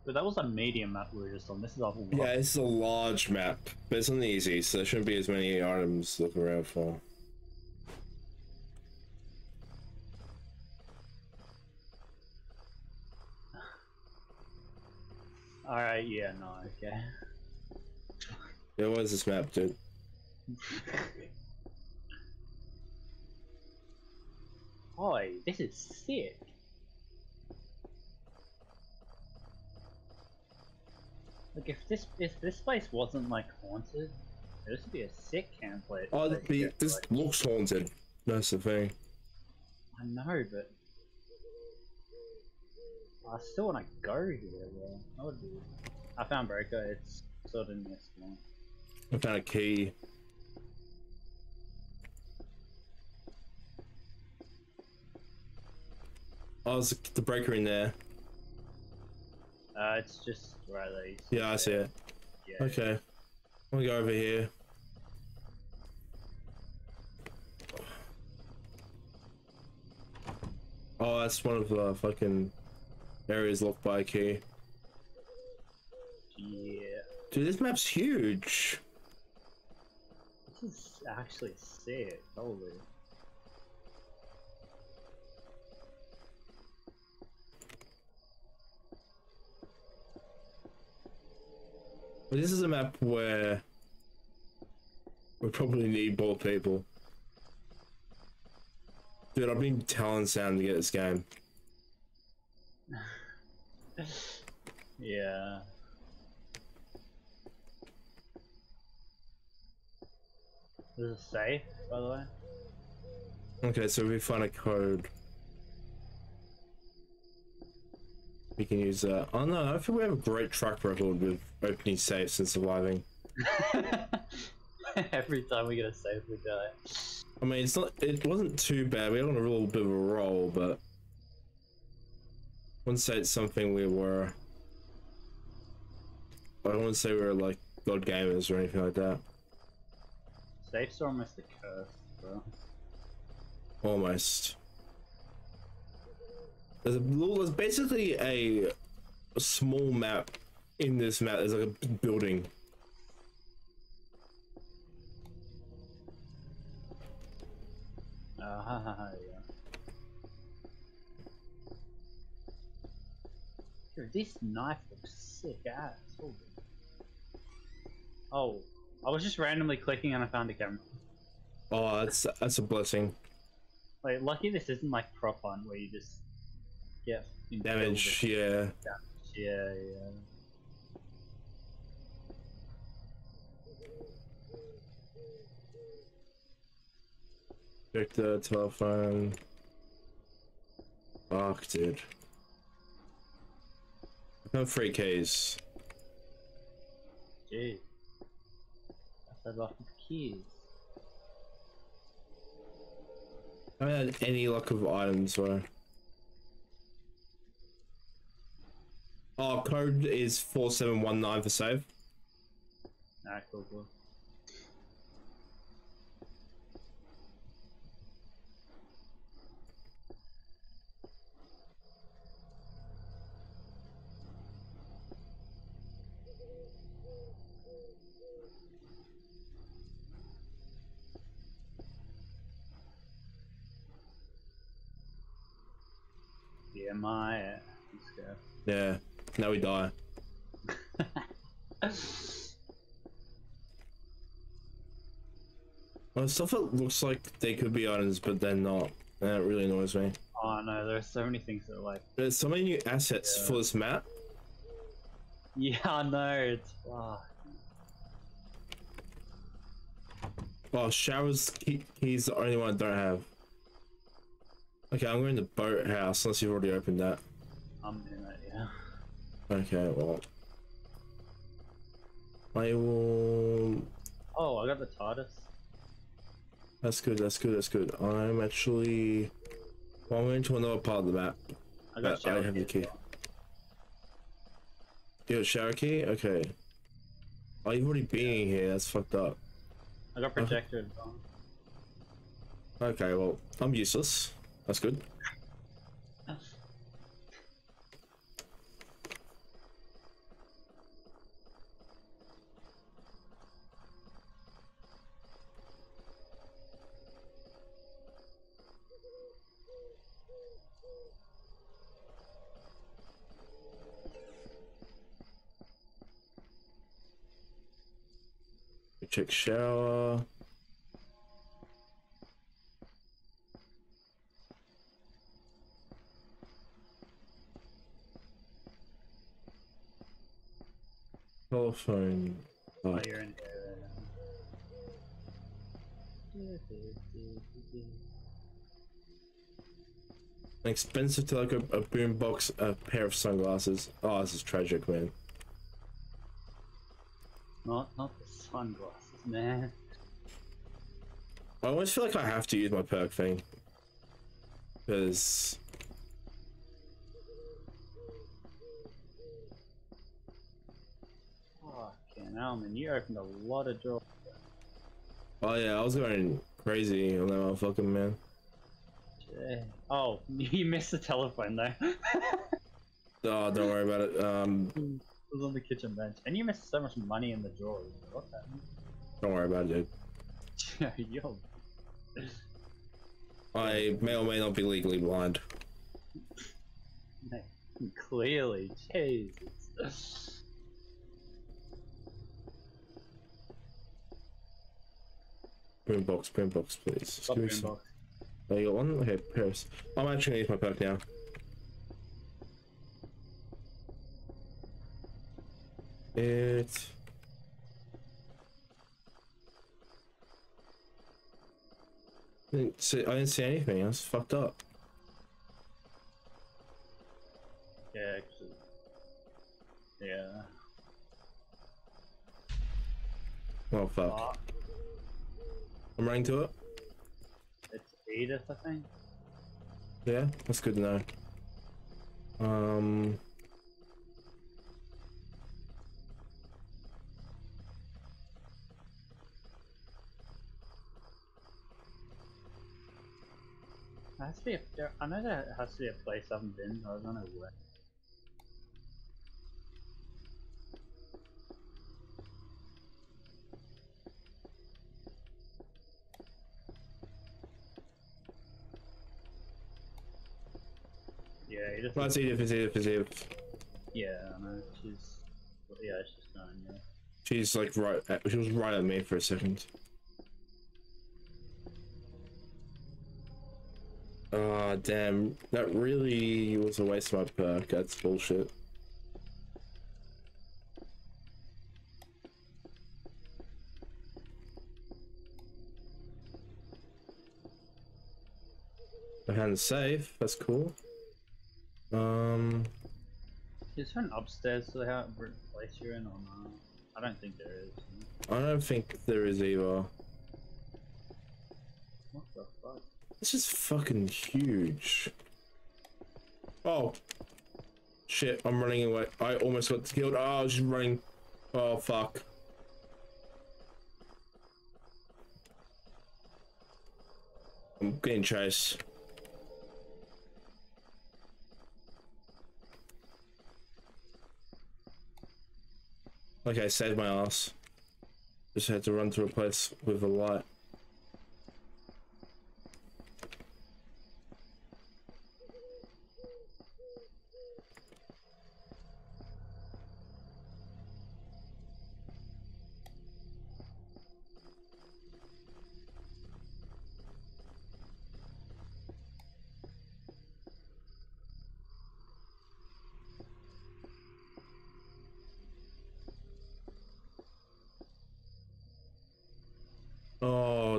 But that was a medium map we were just on. This is a lot. Yeah, it's a large map, but it's not easy, so there shouldn't be as many items to look around for. (sighs) Alright, yeah, no, okay. Yeah, what is this map, dude? (laughs) Oi, this is sick. Like if this if this place wasn't like haunted, this would be a sick camp place. Oh, place the, get, this like- looks haunted. That's the thing. I know, but I still want to go here. Though. That would be. I found Breaker. It's sort of near spawn. I found a key. Oh, there's the breaker in there. Uh, it's just right there. Yeah, I see it. Yeah. Okay. I'm gonna go over here. Oh, that's one of the fucking areas locked by a key. Yeah. Dude, this map's huge. This is actually sick. Holy. But this is a map where we probably need more people. Dude, I've been telling Sam to get this game. (sighs) Yeah. This is safe, by the way. Okay, so if we find a code. We can use that. Oh no, I think we have a great track record with opening safes and surviving. (laughs) Every time we get a save, we die. I mean, it's not. It wasn't too bad. We had on a little bit of a roll, but I wouldn't say it's something we were. I wouldn't say we were like god gamers or anything like that. Safes are almost a curse, bro. Almost. There's a little. There's basically a, a small map in this map. There's like a building. Ah, (laughs) yeah. Dude, this knife looks sick ass. Holy. Oh, I was just randomly clicking and I found a camera. Oh, that's that's a blessing. Like, lucky this isn't like prop hunt where you just get Damage. Yeah. damage. Yeah, yeah. Check the telephone. Fuck, dude. No free three keys. Gee. That's a lot of keys. I haven't had any luck of items though. Oh, code is 4719 for save. Ah, cool, cool. Am I? Let's go. Yeah. Now we die. (laughs) Well, stuff that looks like they could be items, but they're not. That really annoys me. oh no, there are so many things that are like. There's so many new assets Yeah. for this map. Yeah, I know. It's. Oh, Oh, showers key, key's the only one I don't have. Okay, I'm going to boathouse unless you've already opened that. I'm in it. Yeah. Okay, well. I will. Oh, I got the TARDIS. That's good, that's good, that's good. I'm actually. Well, I'm going to another part of the map. I But got. I have the key. well. You got shower key? Okay. Oh, you've already been in here, that's fucked up. I got uh-huh. projector as well. Okay, well, I'm useless. That's good. Check shower. Telephone. Oh, you're in an expensive telescope, a boombox, a pair of sunglasses. Oh, this is tragic, man. Not, not the sunglasses, man. I almost feel like I have to use my perk thing. Because. Hell, man. You opened a lot of drawers. Oh, yeah, I was going crazy on that motherfucking man. Oh, (laughs) you missed the telephone though. (laughs) Oh, don't worry about it. Um, it was on the kitchen bench. And you missed so much money in the drawers. What the don't worry about it, dude. (laughs) Yo. I may or may not be legally blind. Clearly. Jesus. Boombox, boombox, please. Stop Give me some- box. Oh, you got one? Okay, Paris. I'm actually gonna use my perk now. It. Didn't see, I didn't see anything. I was fucked up. Yeah. Yeah. Oh fuck! Oh, I'm running to it. it's Edith, I think. Yeah, that's good to know. Um. There has to be a, there, I know there has to be a place I haven't been, I don't know where. Yeah, Edith. Well, it's It's Edith. It's Yeah, I know. She's. Yeah, she's going, yeah. She's like right. At, she was right at me for a second. Ah, damn. That really was a waste of my perk. That's bullshit. I had safe. That's cool. Um. Is there an upstairs to the house place you're in or not? I don't think there is. I don't think there is either. What the fuck? This is fucking huge. Oh. Shit, I'm running away. I almost got killed. Oh, I was just running. Oh, fuck. I'm getting chased. Okay, saved my ass. Just had to run to a place with a light.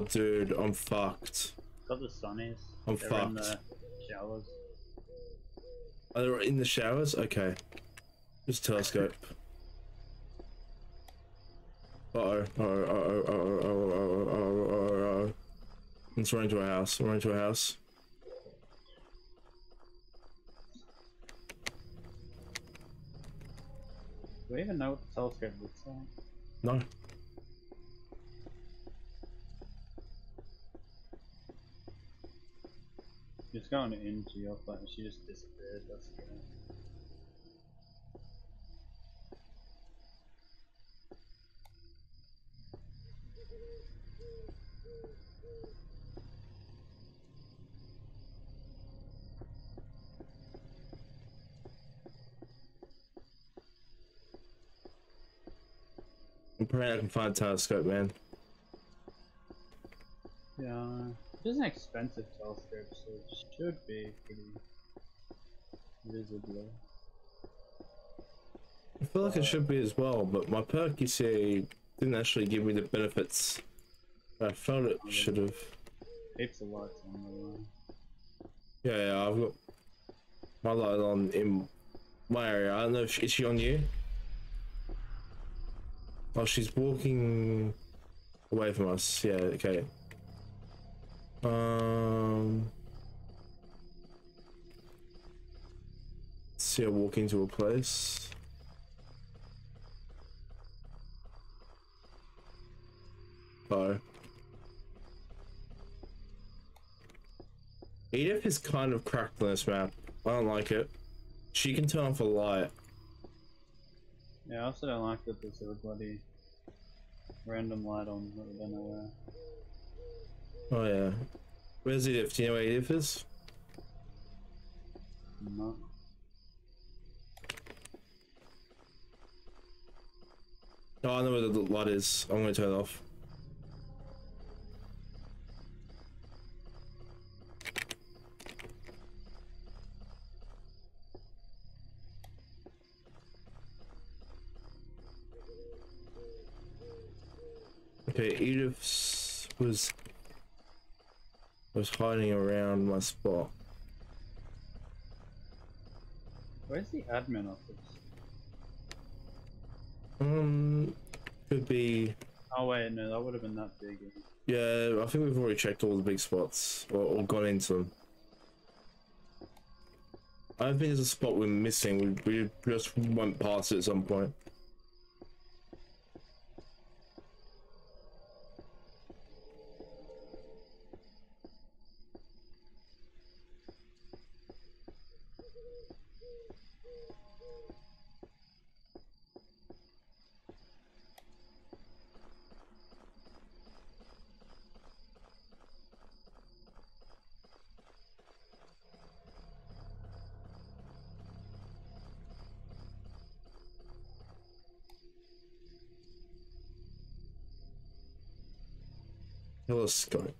Dude, I'm fucked. Got the sunnies. I'm They're in the fucked. showers. Are they in the showers? Okay. Just telescope. (laughs) Uh oh. Uh oh. Uh oh. Uh oh. Uh oh. Uh oh. Uh oh. Let's run into a house. Run into a house. Do we even know what the telescope looks like? No. Just going into your phone, she just disappeared, that's good. I'm praying I can find a telescope, man. Yeah, it is an expensive telescope, so it should be pretty visible. I feel like it should be as well, but my perk, you see, didn't actually give me the benefits I felt it should have. Heaps of lights on the line. Yeah, yeah, I've got my light on in my area. I don't know if she, is she on you? Oh, she's walking away from us. Yeah, okay. Um, see her walk into a place. Oh. Edith is kind of cracked on this map. I don't like it. She can turn off a light. Yeah, I also don't like that there's a bloody random light on that we don't know where. Oh yeah. Where's Edith? Do you know where Edith is? No. Oh, I know where the light is. I'm gonna turn it off. Okay, Edith was was hiding around my spot. Where's the admin office? Um, could be. Oh wait, no, that would have been that big. Yeah, I think we've already checked all the big spots or, or gone into them. I don't think there's a spot we're missing. We, we just went past it at some point. Telescope.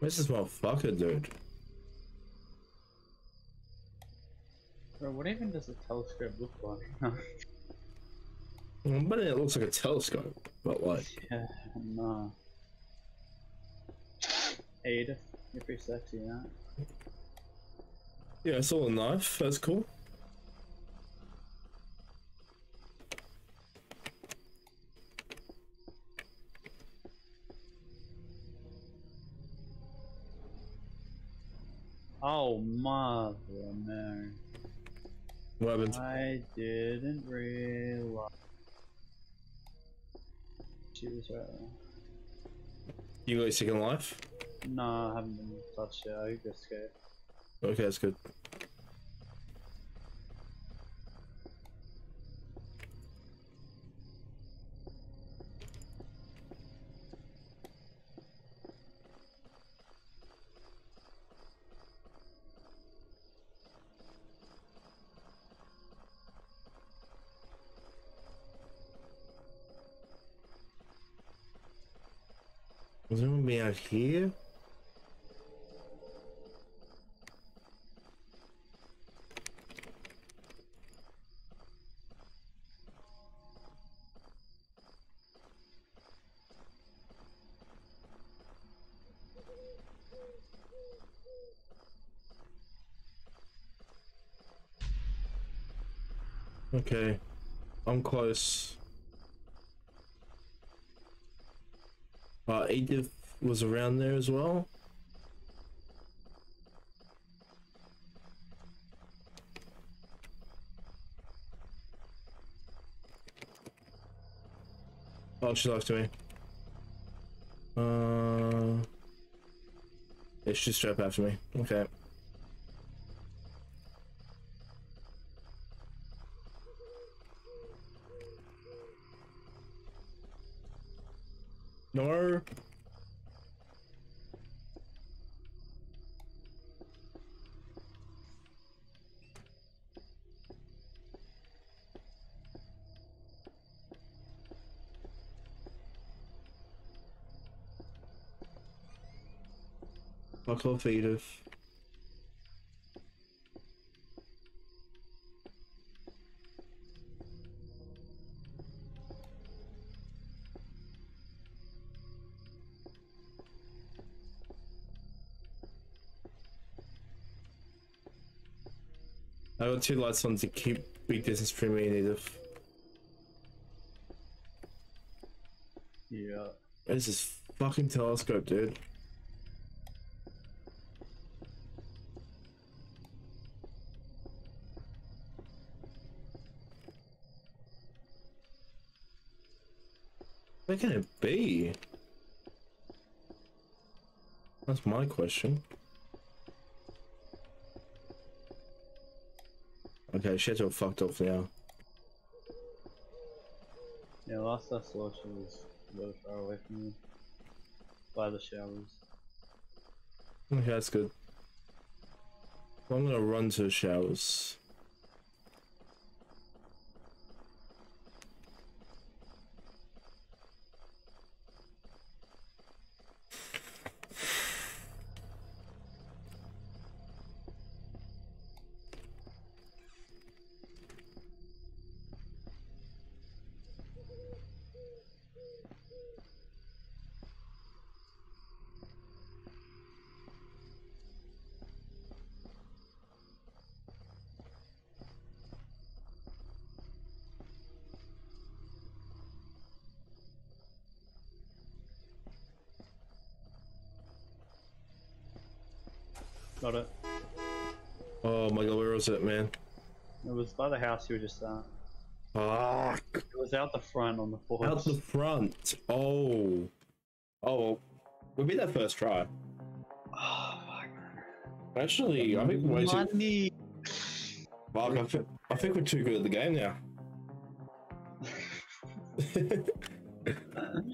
Where's this motherfucker, dude? Bro, what even does a telescope look like? (laughs) But it looks like a telescope, but like, yeah, no. Ada, you're pretty sexy, yeah. yeah, it's all a knife. That's cool. Oh mother. What happened? I didn't realize she was right there. You got your second life? No, I haven't been touched yet. I just escaped. Okay, that's good. any out here? Okay, I'm close. Uh, did was around there as well. Oh, she lost to me. Uh, yeah, she's straight after me. Okay. No. Fuck off, Edith. I got two lights on to keep big distance from me Edith. Yeah. This fucking telescope, dude? Where can it be? That's my question. Okay, shit's all fucked off now. Yeah, last I saw she was really far away from me. By the showers. Okay, that's good. Well, I'm gonna run to the showers. Got it. Oh my god, where was it, man? It was by the house you were just at. Fuck. It was out the front on the porch. Out the front. Oh. Oh, well, we beat that first try. Oh, (sighs) fuck. Actually, I think we're way too. Money. Fuck, I think, I think we're too good at the game now. (laughs) too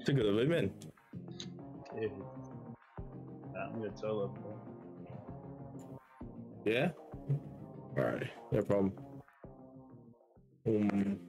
good at it, man. Dude. I'm gonna solo bro. Yeah? Alright, no problem. Um,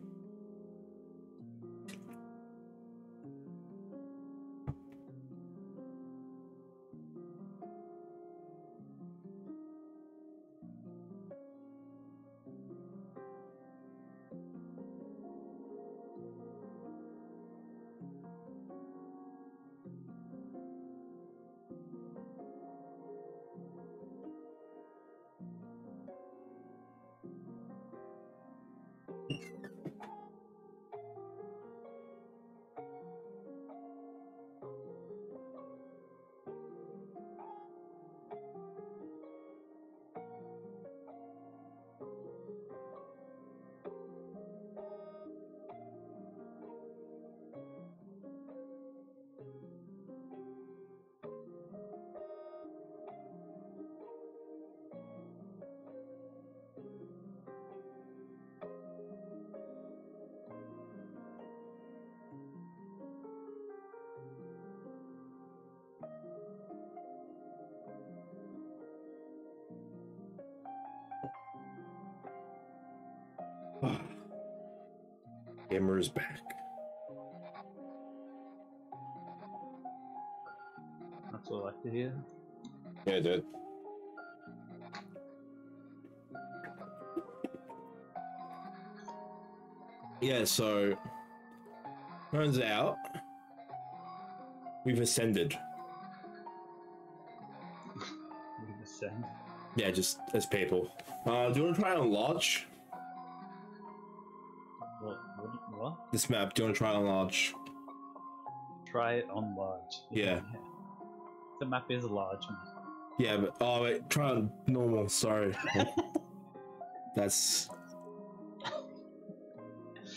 Gamer is back. That's all I like to hear. Yeah, dude. Yeah, so turns out we've ascended. (laughs) We descend. Yeah, just as people. Uh, do you want to try on lodge? This map, do you want to try it on large? Try it on large. Yeah. (laughs) The map is a large. Man. Yeah, but oh wait, try on normal. Sorry, (laughs) that's.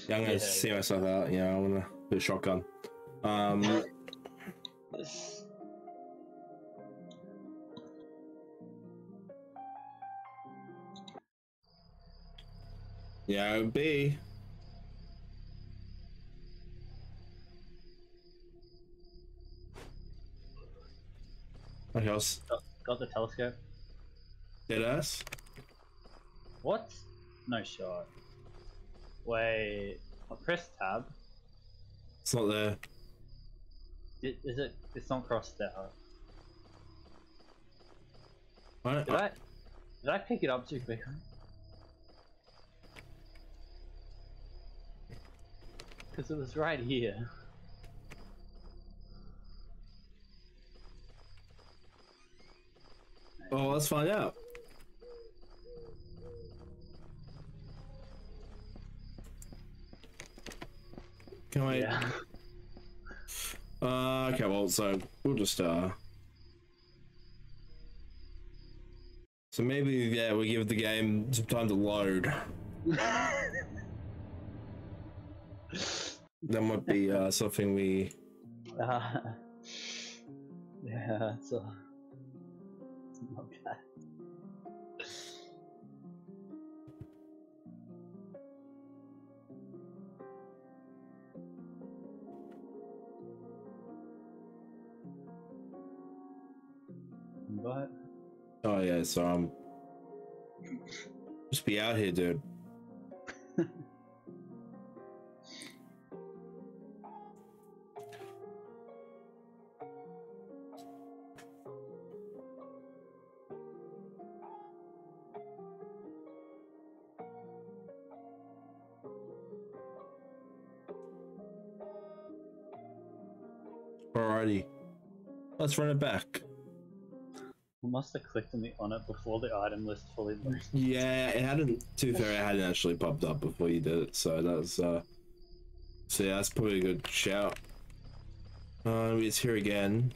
Yeah, I'm gonna Yeah, see myself out. Yeah, I wanna do a shotgun. Um, (laughs) yeah, it would be. I was Got the telescope. dead ass. What? No shot. Wait. I press tab. It's not there. Is it? It's not crossed out. I don't, Did I? Did I pick it up too quickly? (laughs) Because it was right here. Oh, let's find out. Can I? Yeah. Uh, okay, well, so we'll just uh. So maybe yeah, we give the game some time to load. (laughs) That might be uh, something we. Uh, (laughs) yeah, so (laughs) But Oh yeah, so I'm Just be out here, dude. (laughs) Let's run it back. I must have clicked on, the, on it before the item list fully loaded. Yeah, it hadn't. To fair, it hadn't actually popped up before you did it, so that's uh. So yeah, that's probably a good shout. Um, it's here again.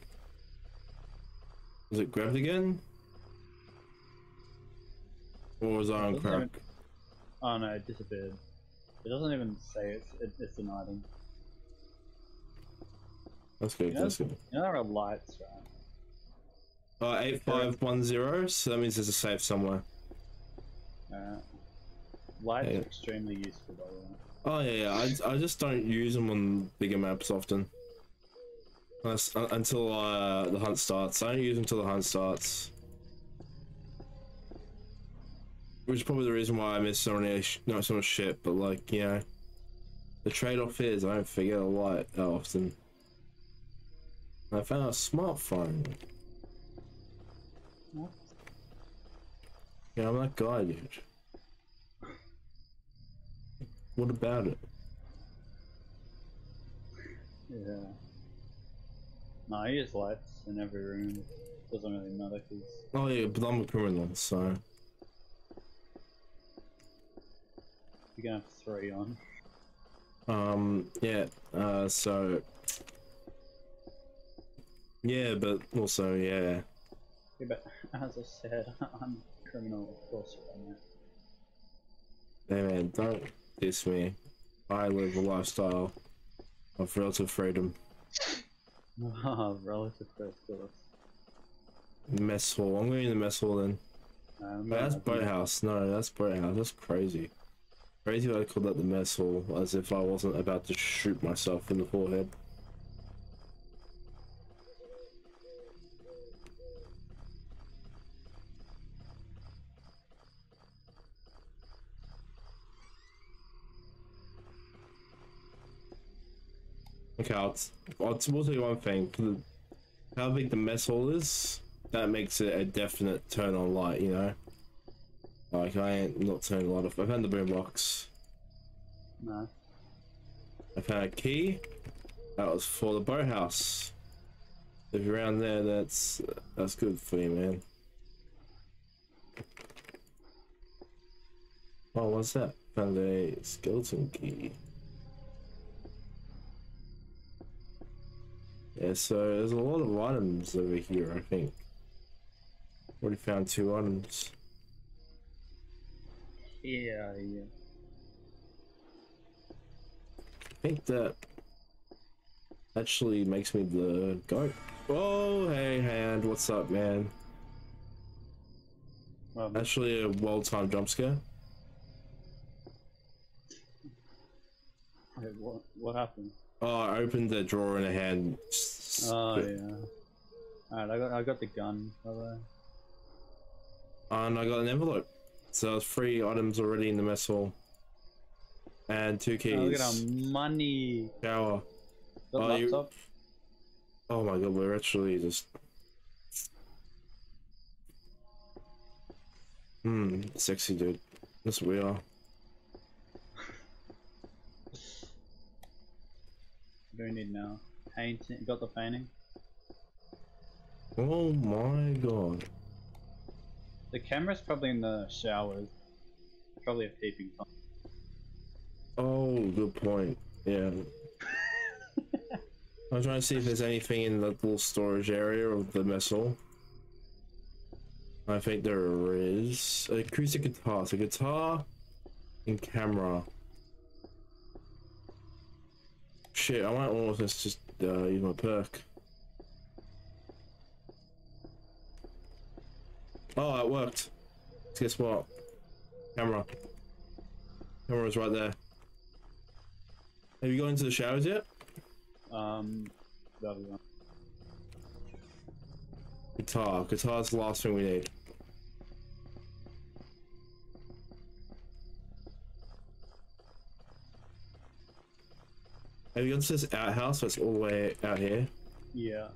Was it grabbed again? Or was I on crack? even- Oh no, it disappeared. It doesn't even say it's, it, it's an item. That's good. Yeah. That's good. Know there are lights, right? Uh, eight five one zero. So that means there's a safe somewhere. Uh, lights Yeah. are extremely useful, by the way. Oh yeah, yeah. I, I just don't use them on bigger maps often. Unless, uh, until uh, the hunt starts. I don't use them until the hunt starts. Which is probably the reason why I miss so many, not so much shit, but like, you know, the trade-off is I don't forget a light that often. I found a smartphone. What? Yeah, I'm that guy, dude. What about it? Yeah. No, he use lights in every room. Doesn't really matter because Oh yeah, but I'm a criminal, so you're gonna have three on. um yeah, uh so yeah, but also yeah. Yeah, but as I said, (laughs) I'm a criminal, of course. Right Hey man, don't diss me. I live a lifestyle of relative freedom. now. (laughs) Relative freedom. Mess hall. I'm going to the mess hall then. Um, that's boathouse. No, that's boathouse. That's crazy. Crazy that I called that the mess hall, as if I wasn't about to shoot myself in the forehead. Okay, I'll, I'll, we'll tell you one thing. How big the mess hall is, that makes it a definite turn on light, you know? Like, I ain't not turning a lot of. I found the boombox. No. I found a key. That was for the boathouse. If you're around there, that's that's good for you, man. Oh, what's that? Found a skeleton key. Yeah, so there's a lot of items over here, I think. Already found two items. Yeah, yeah. I think that actually makes me the goat. Oh, hey, hand, what's up, man? Um, Actually, a well-timed jump scare. what, what happened? Oh, I opened the drawer in a hand. Oh, yeah. Alright, I got I got the gun, by the way. And I got an envelope. So there's three items already in the mess hall. And two keys. Oh, look at our money. Shower. The Oh, you- Oh my god, we're actually just. Hmm, sexy dude. Yes, we are. Do we need now? Painting. Got the painting. Oh my god. The camera's probably in the showers. Probably a peeping tom. Oh, good point. Yeah. (laughs) I'm trying to see if there's anything in the little storage area of the missile. I think there is. A acoustic guitar. So guitar and camera. Shit, I might almost just uh, use my perk. Oh, it worked. Guess what? Camera. Camera's right there. Have you gone into the showers yet? Um, the other one. Guitar. Guitar's the last thing we need. Have you gone to this outhouse that's all the way out here? Yeah.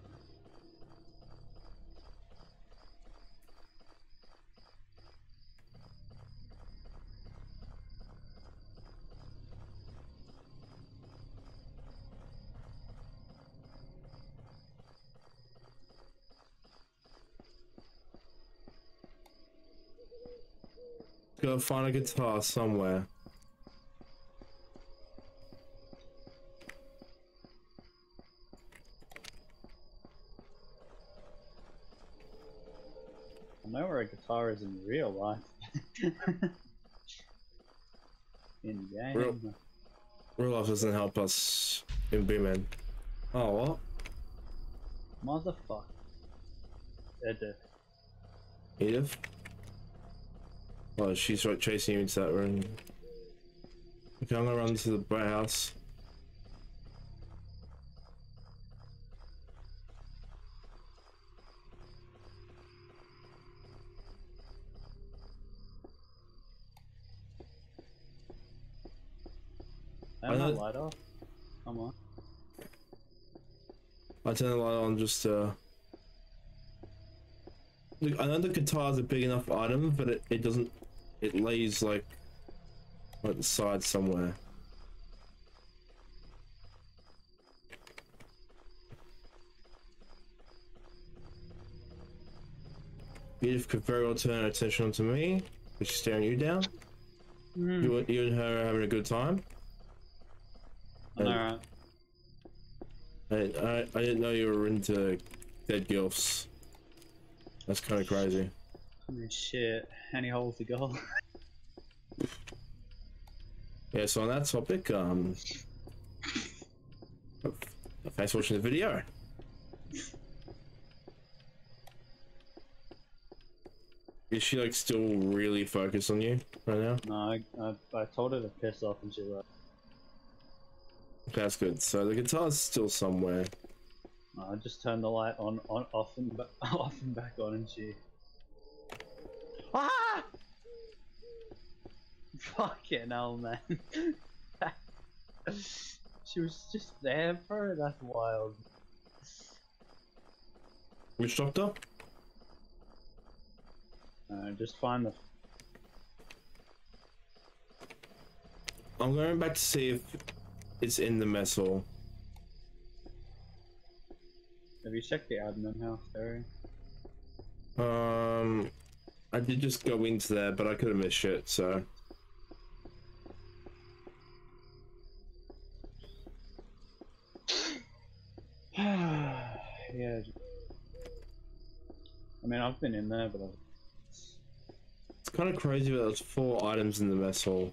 Gotta find a guitar somewhere. I know where a guitar in real life. (laughs) in game. Real- Real life doesn't help us in B-Man. Oh, what? Motherfucker. Edit. Edith? Oh, she's right chasing you into that room. Okay, I'm gonna run to the bright house. Turn know- light off. Come on. I turn the light on just uh Look, I know the guitar's a big enough item, but it, it doesn't it lays like at the side somewhere. Edith could very well turn her attention onto me, but she's staring you down. Hmm. You, you and her are having a good time. Alright. I, I, I didn't know you were into dead gilfs. That's kind of crazy. Shit. Any holes to go? (laughs) Yeah, so on that topic, um, thanks for watching the video. Is she like still really focused on you right now? no, I, I, I told her to piss off and she left. That's good. So the guitar's still somewhere. I just turned the light on, on, off and ba- (laughs) off and back on, and she. Ah! (laughs) Fucking hell, man. (laughs) she was just there, bro. That's wild. Which doctor? Uh, just find the. I'm going back to see if it's in the mess hall. Have you checked the admin house area? Um, I did just go into there, but I could have missed shit, so. (sighs) yeah. I mean, I've been in there, but I've... It's kind of crazy that there's four items in the mess hall.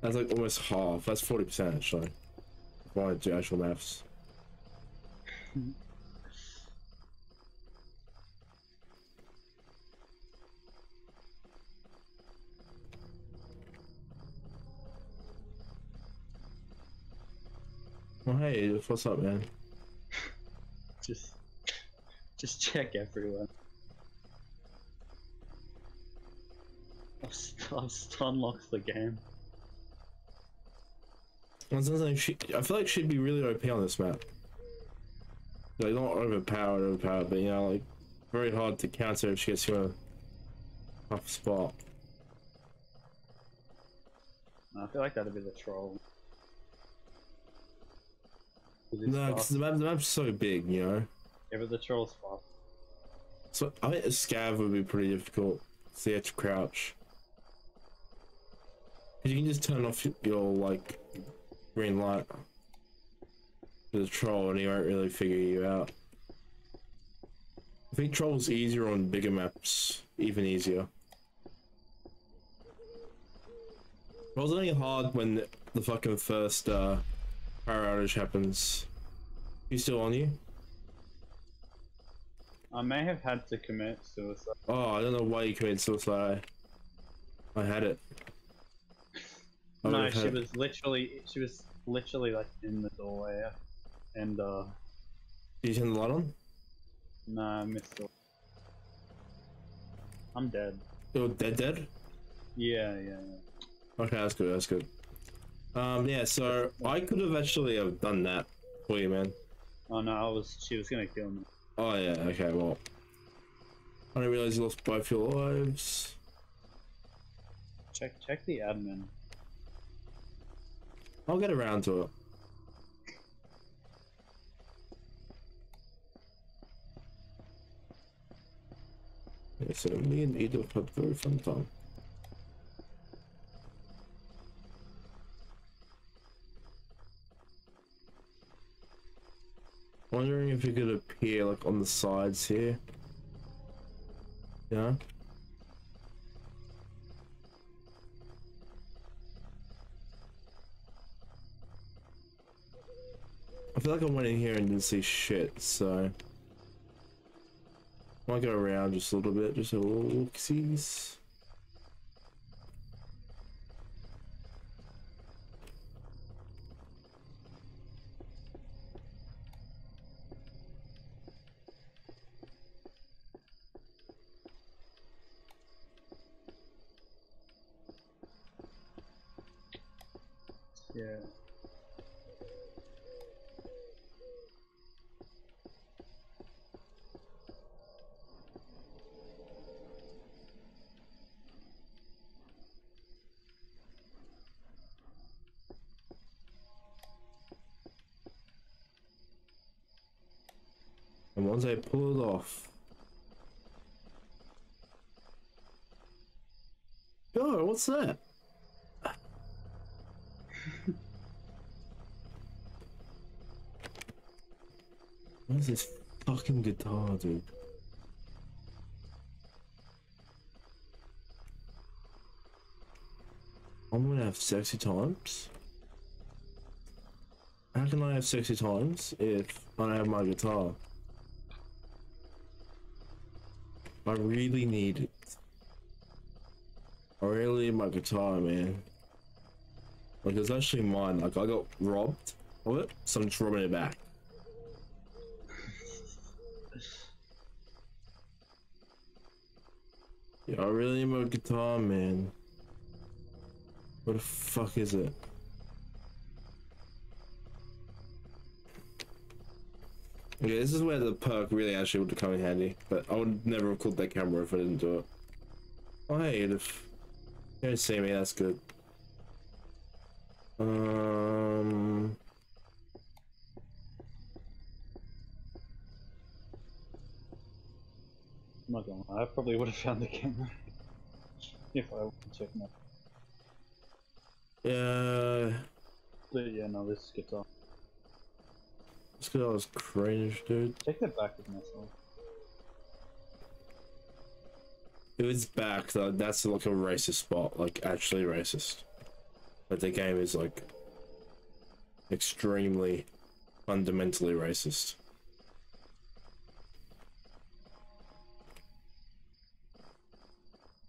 That's like almost half. That's 40% actually. If I want to do actual maths. Well, hey, what's up, man? just, just check everyone. I've, I've the game. Well, it sounds like she, I feel like she'd be really OP on this map. Like, not overpowered, overpowered, but you know, like, very hard to counter if she gets you in a tough spot. I feel like that'd be the troll. No, because the, map, the map's so big, you know? Yeah, but the troll's fast. So, I think a scav would be pretty difficult. So you have to crouch. 'Cause you can just turn off your, like, green light to the troll and he won't really figure you out. I think troll's easier on bigger maps, even easier. Troll's only hard when the, the fucking first uh, power outage happens. You still on you? I may have had to commit suicide. Oh, I don't know why you committed suicide. I had it. No, she was literally, she was literally like in the doorway, and uh, Did you turn the light on? no, I missed it. I'm dead. You're dead, dead. Yeah, yeah, yeah. Okay, that's good. That's good. Um, yeah. So I could have actually have done that for you, man. Oh no, I was, she was gonna kill me. Oh yeah. Okay. Well, I didn't realize you lost both your lives. Check, check the admin. I'll get around to it. Yeah, so me and Edith had very fun time. Wondering if you could appear like on the sides here. Yeah. I feel like I went in here and didn't see shit, so might go around just a little bit, just a little look-sees. Yeah. Once I pull it off. Oh, what's that? (laughs) Where's this fucking guitar, dude? I'm gonna have sexy times. How can I have sexy times if I don't have my guitar? I really need it. I really need my guitar, man. Like, it's actually mine. Like, I got robbed of it, so I'm just robbing it back. Yeah, I really need my guitar, man. What the fuck is it? Okay, this is where the perk really actually would have come in handy, but I would never have called that camera if I didn't do it. Oh hey, Edith. You don't see me, that's good. Um... I'm not gonna lie, I probably would have found the camera (laughs) if I would check my. Yeah... But yeah, no, this guitar. It's because I was cringe, dude. Check the back of myself. If it's back, though, that's like a racist spot, like actually racist. But the game is like extremely fundamentally racist.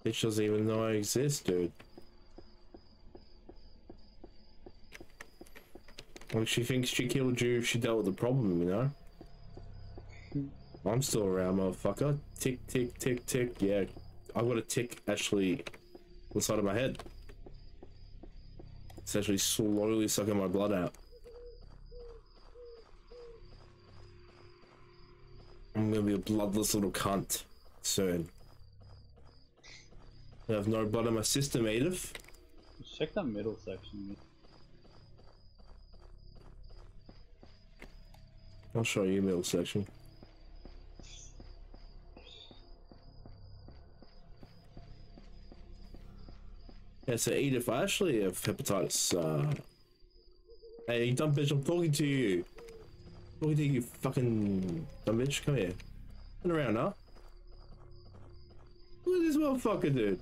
Bitch doesn't even know I exist, dude. Like she thinks she killed you if she dealt with the problem, you know? I'm still around, motherfucker. Tick, tick, tick, tick. Yeah, I got a tick actually the side of my head. It's actually slowly sucking my blood out. I'm gonna be a bloodless little cunt soon. I have no blood in my system, Edith. Check that middle section. I'll show you middle section. Yeah, so Edith, I actually have hepatitis. Uh... Hey, you dumb bitch, I'm talking to you. Talking to you, fucking dumb bitch. Come here. Turn around, huh? Look at this motherfucker, dude.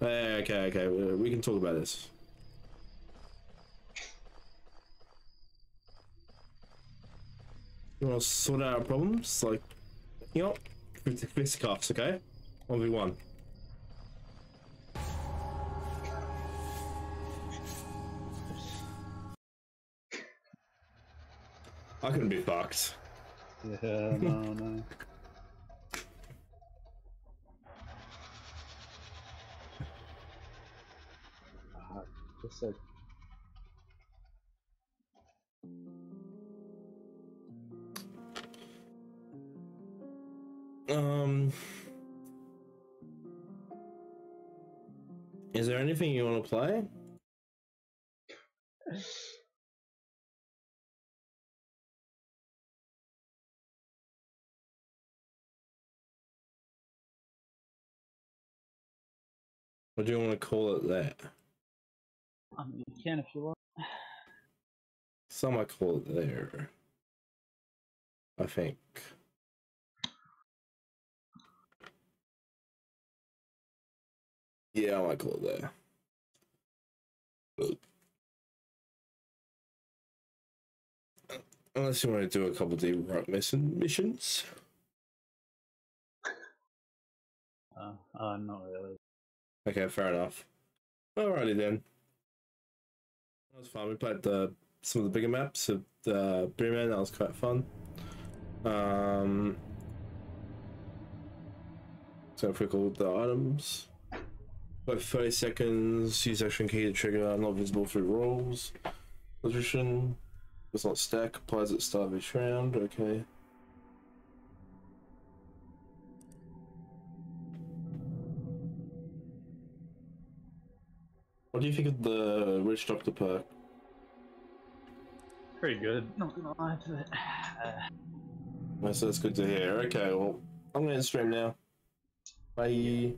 Uh, okay, okay, we we can talk about this. You want to sort out our problems? Like, you know, fisticuffs, okay? 1v1. I couldn't be fucked. Yeah, no, no. Um, is there anything you want to play? Or do you want to call it that? I mean, you can if you want. (sighs) Some might call there. I think. Yeah, I might call it there. Unless you want to do a couple of the rock mission missions. Uh, uh, not really. Okay, fair enough. Alrighty then. That was fun. We played the some of the bigger maps of the Beerman. That was quite fun. Um, so if we call the items, about 30 seconds. Use action key to trigger. Not visible through rolls. Position does not stack. Applies at start of each round. Okay. What do you think of the Rich Doctor perk? Pretty good. Not gonna lie to it. Uh, so that's good to hear. Okay, well, I'm going to stream now. Bye.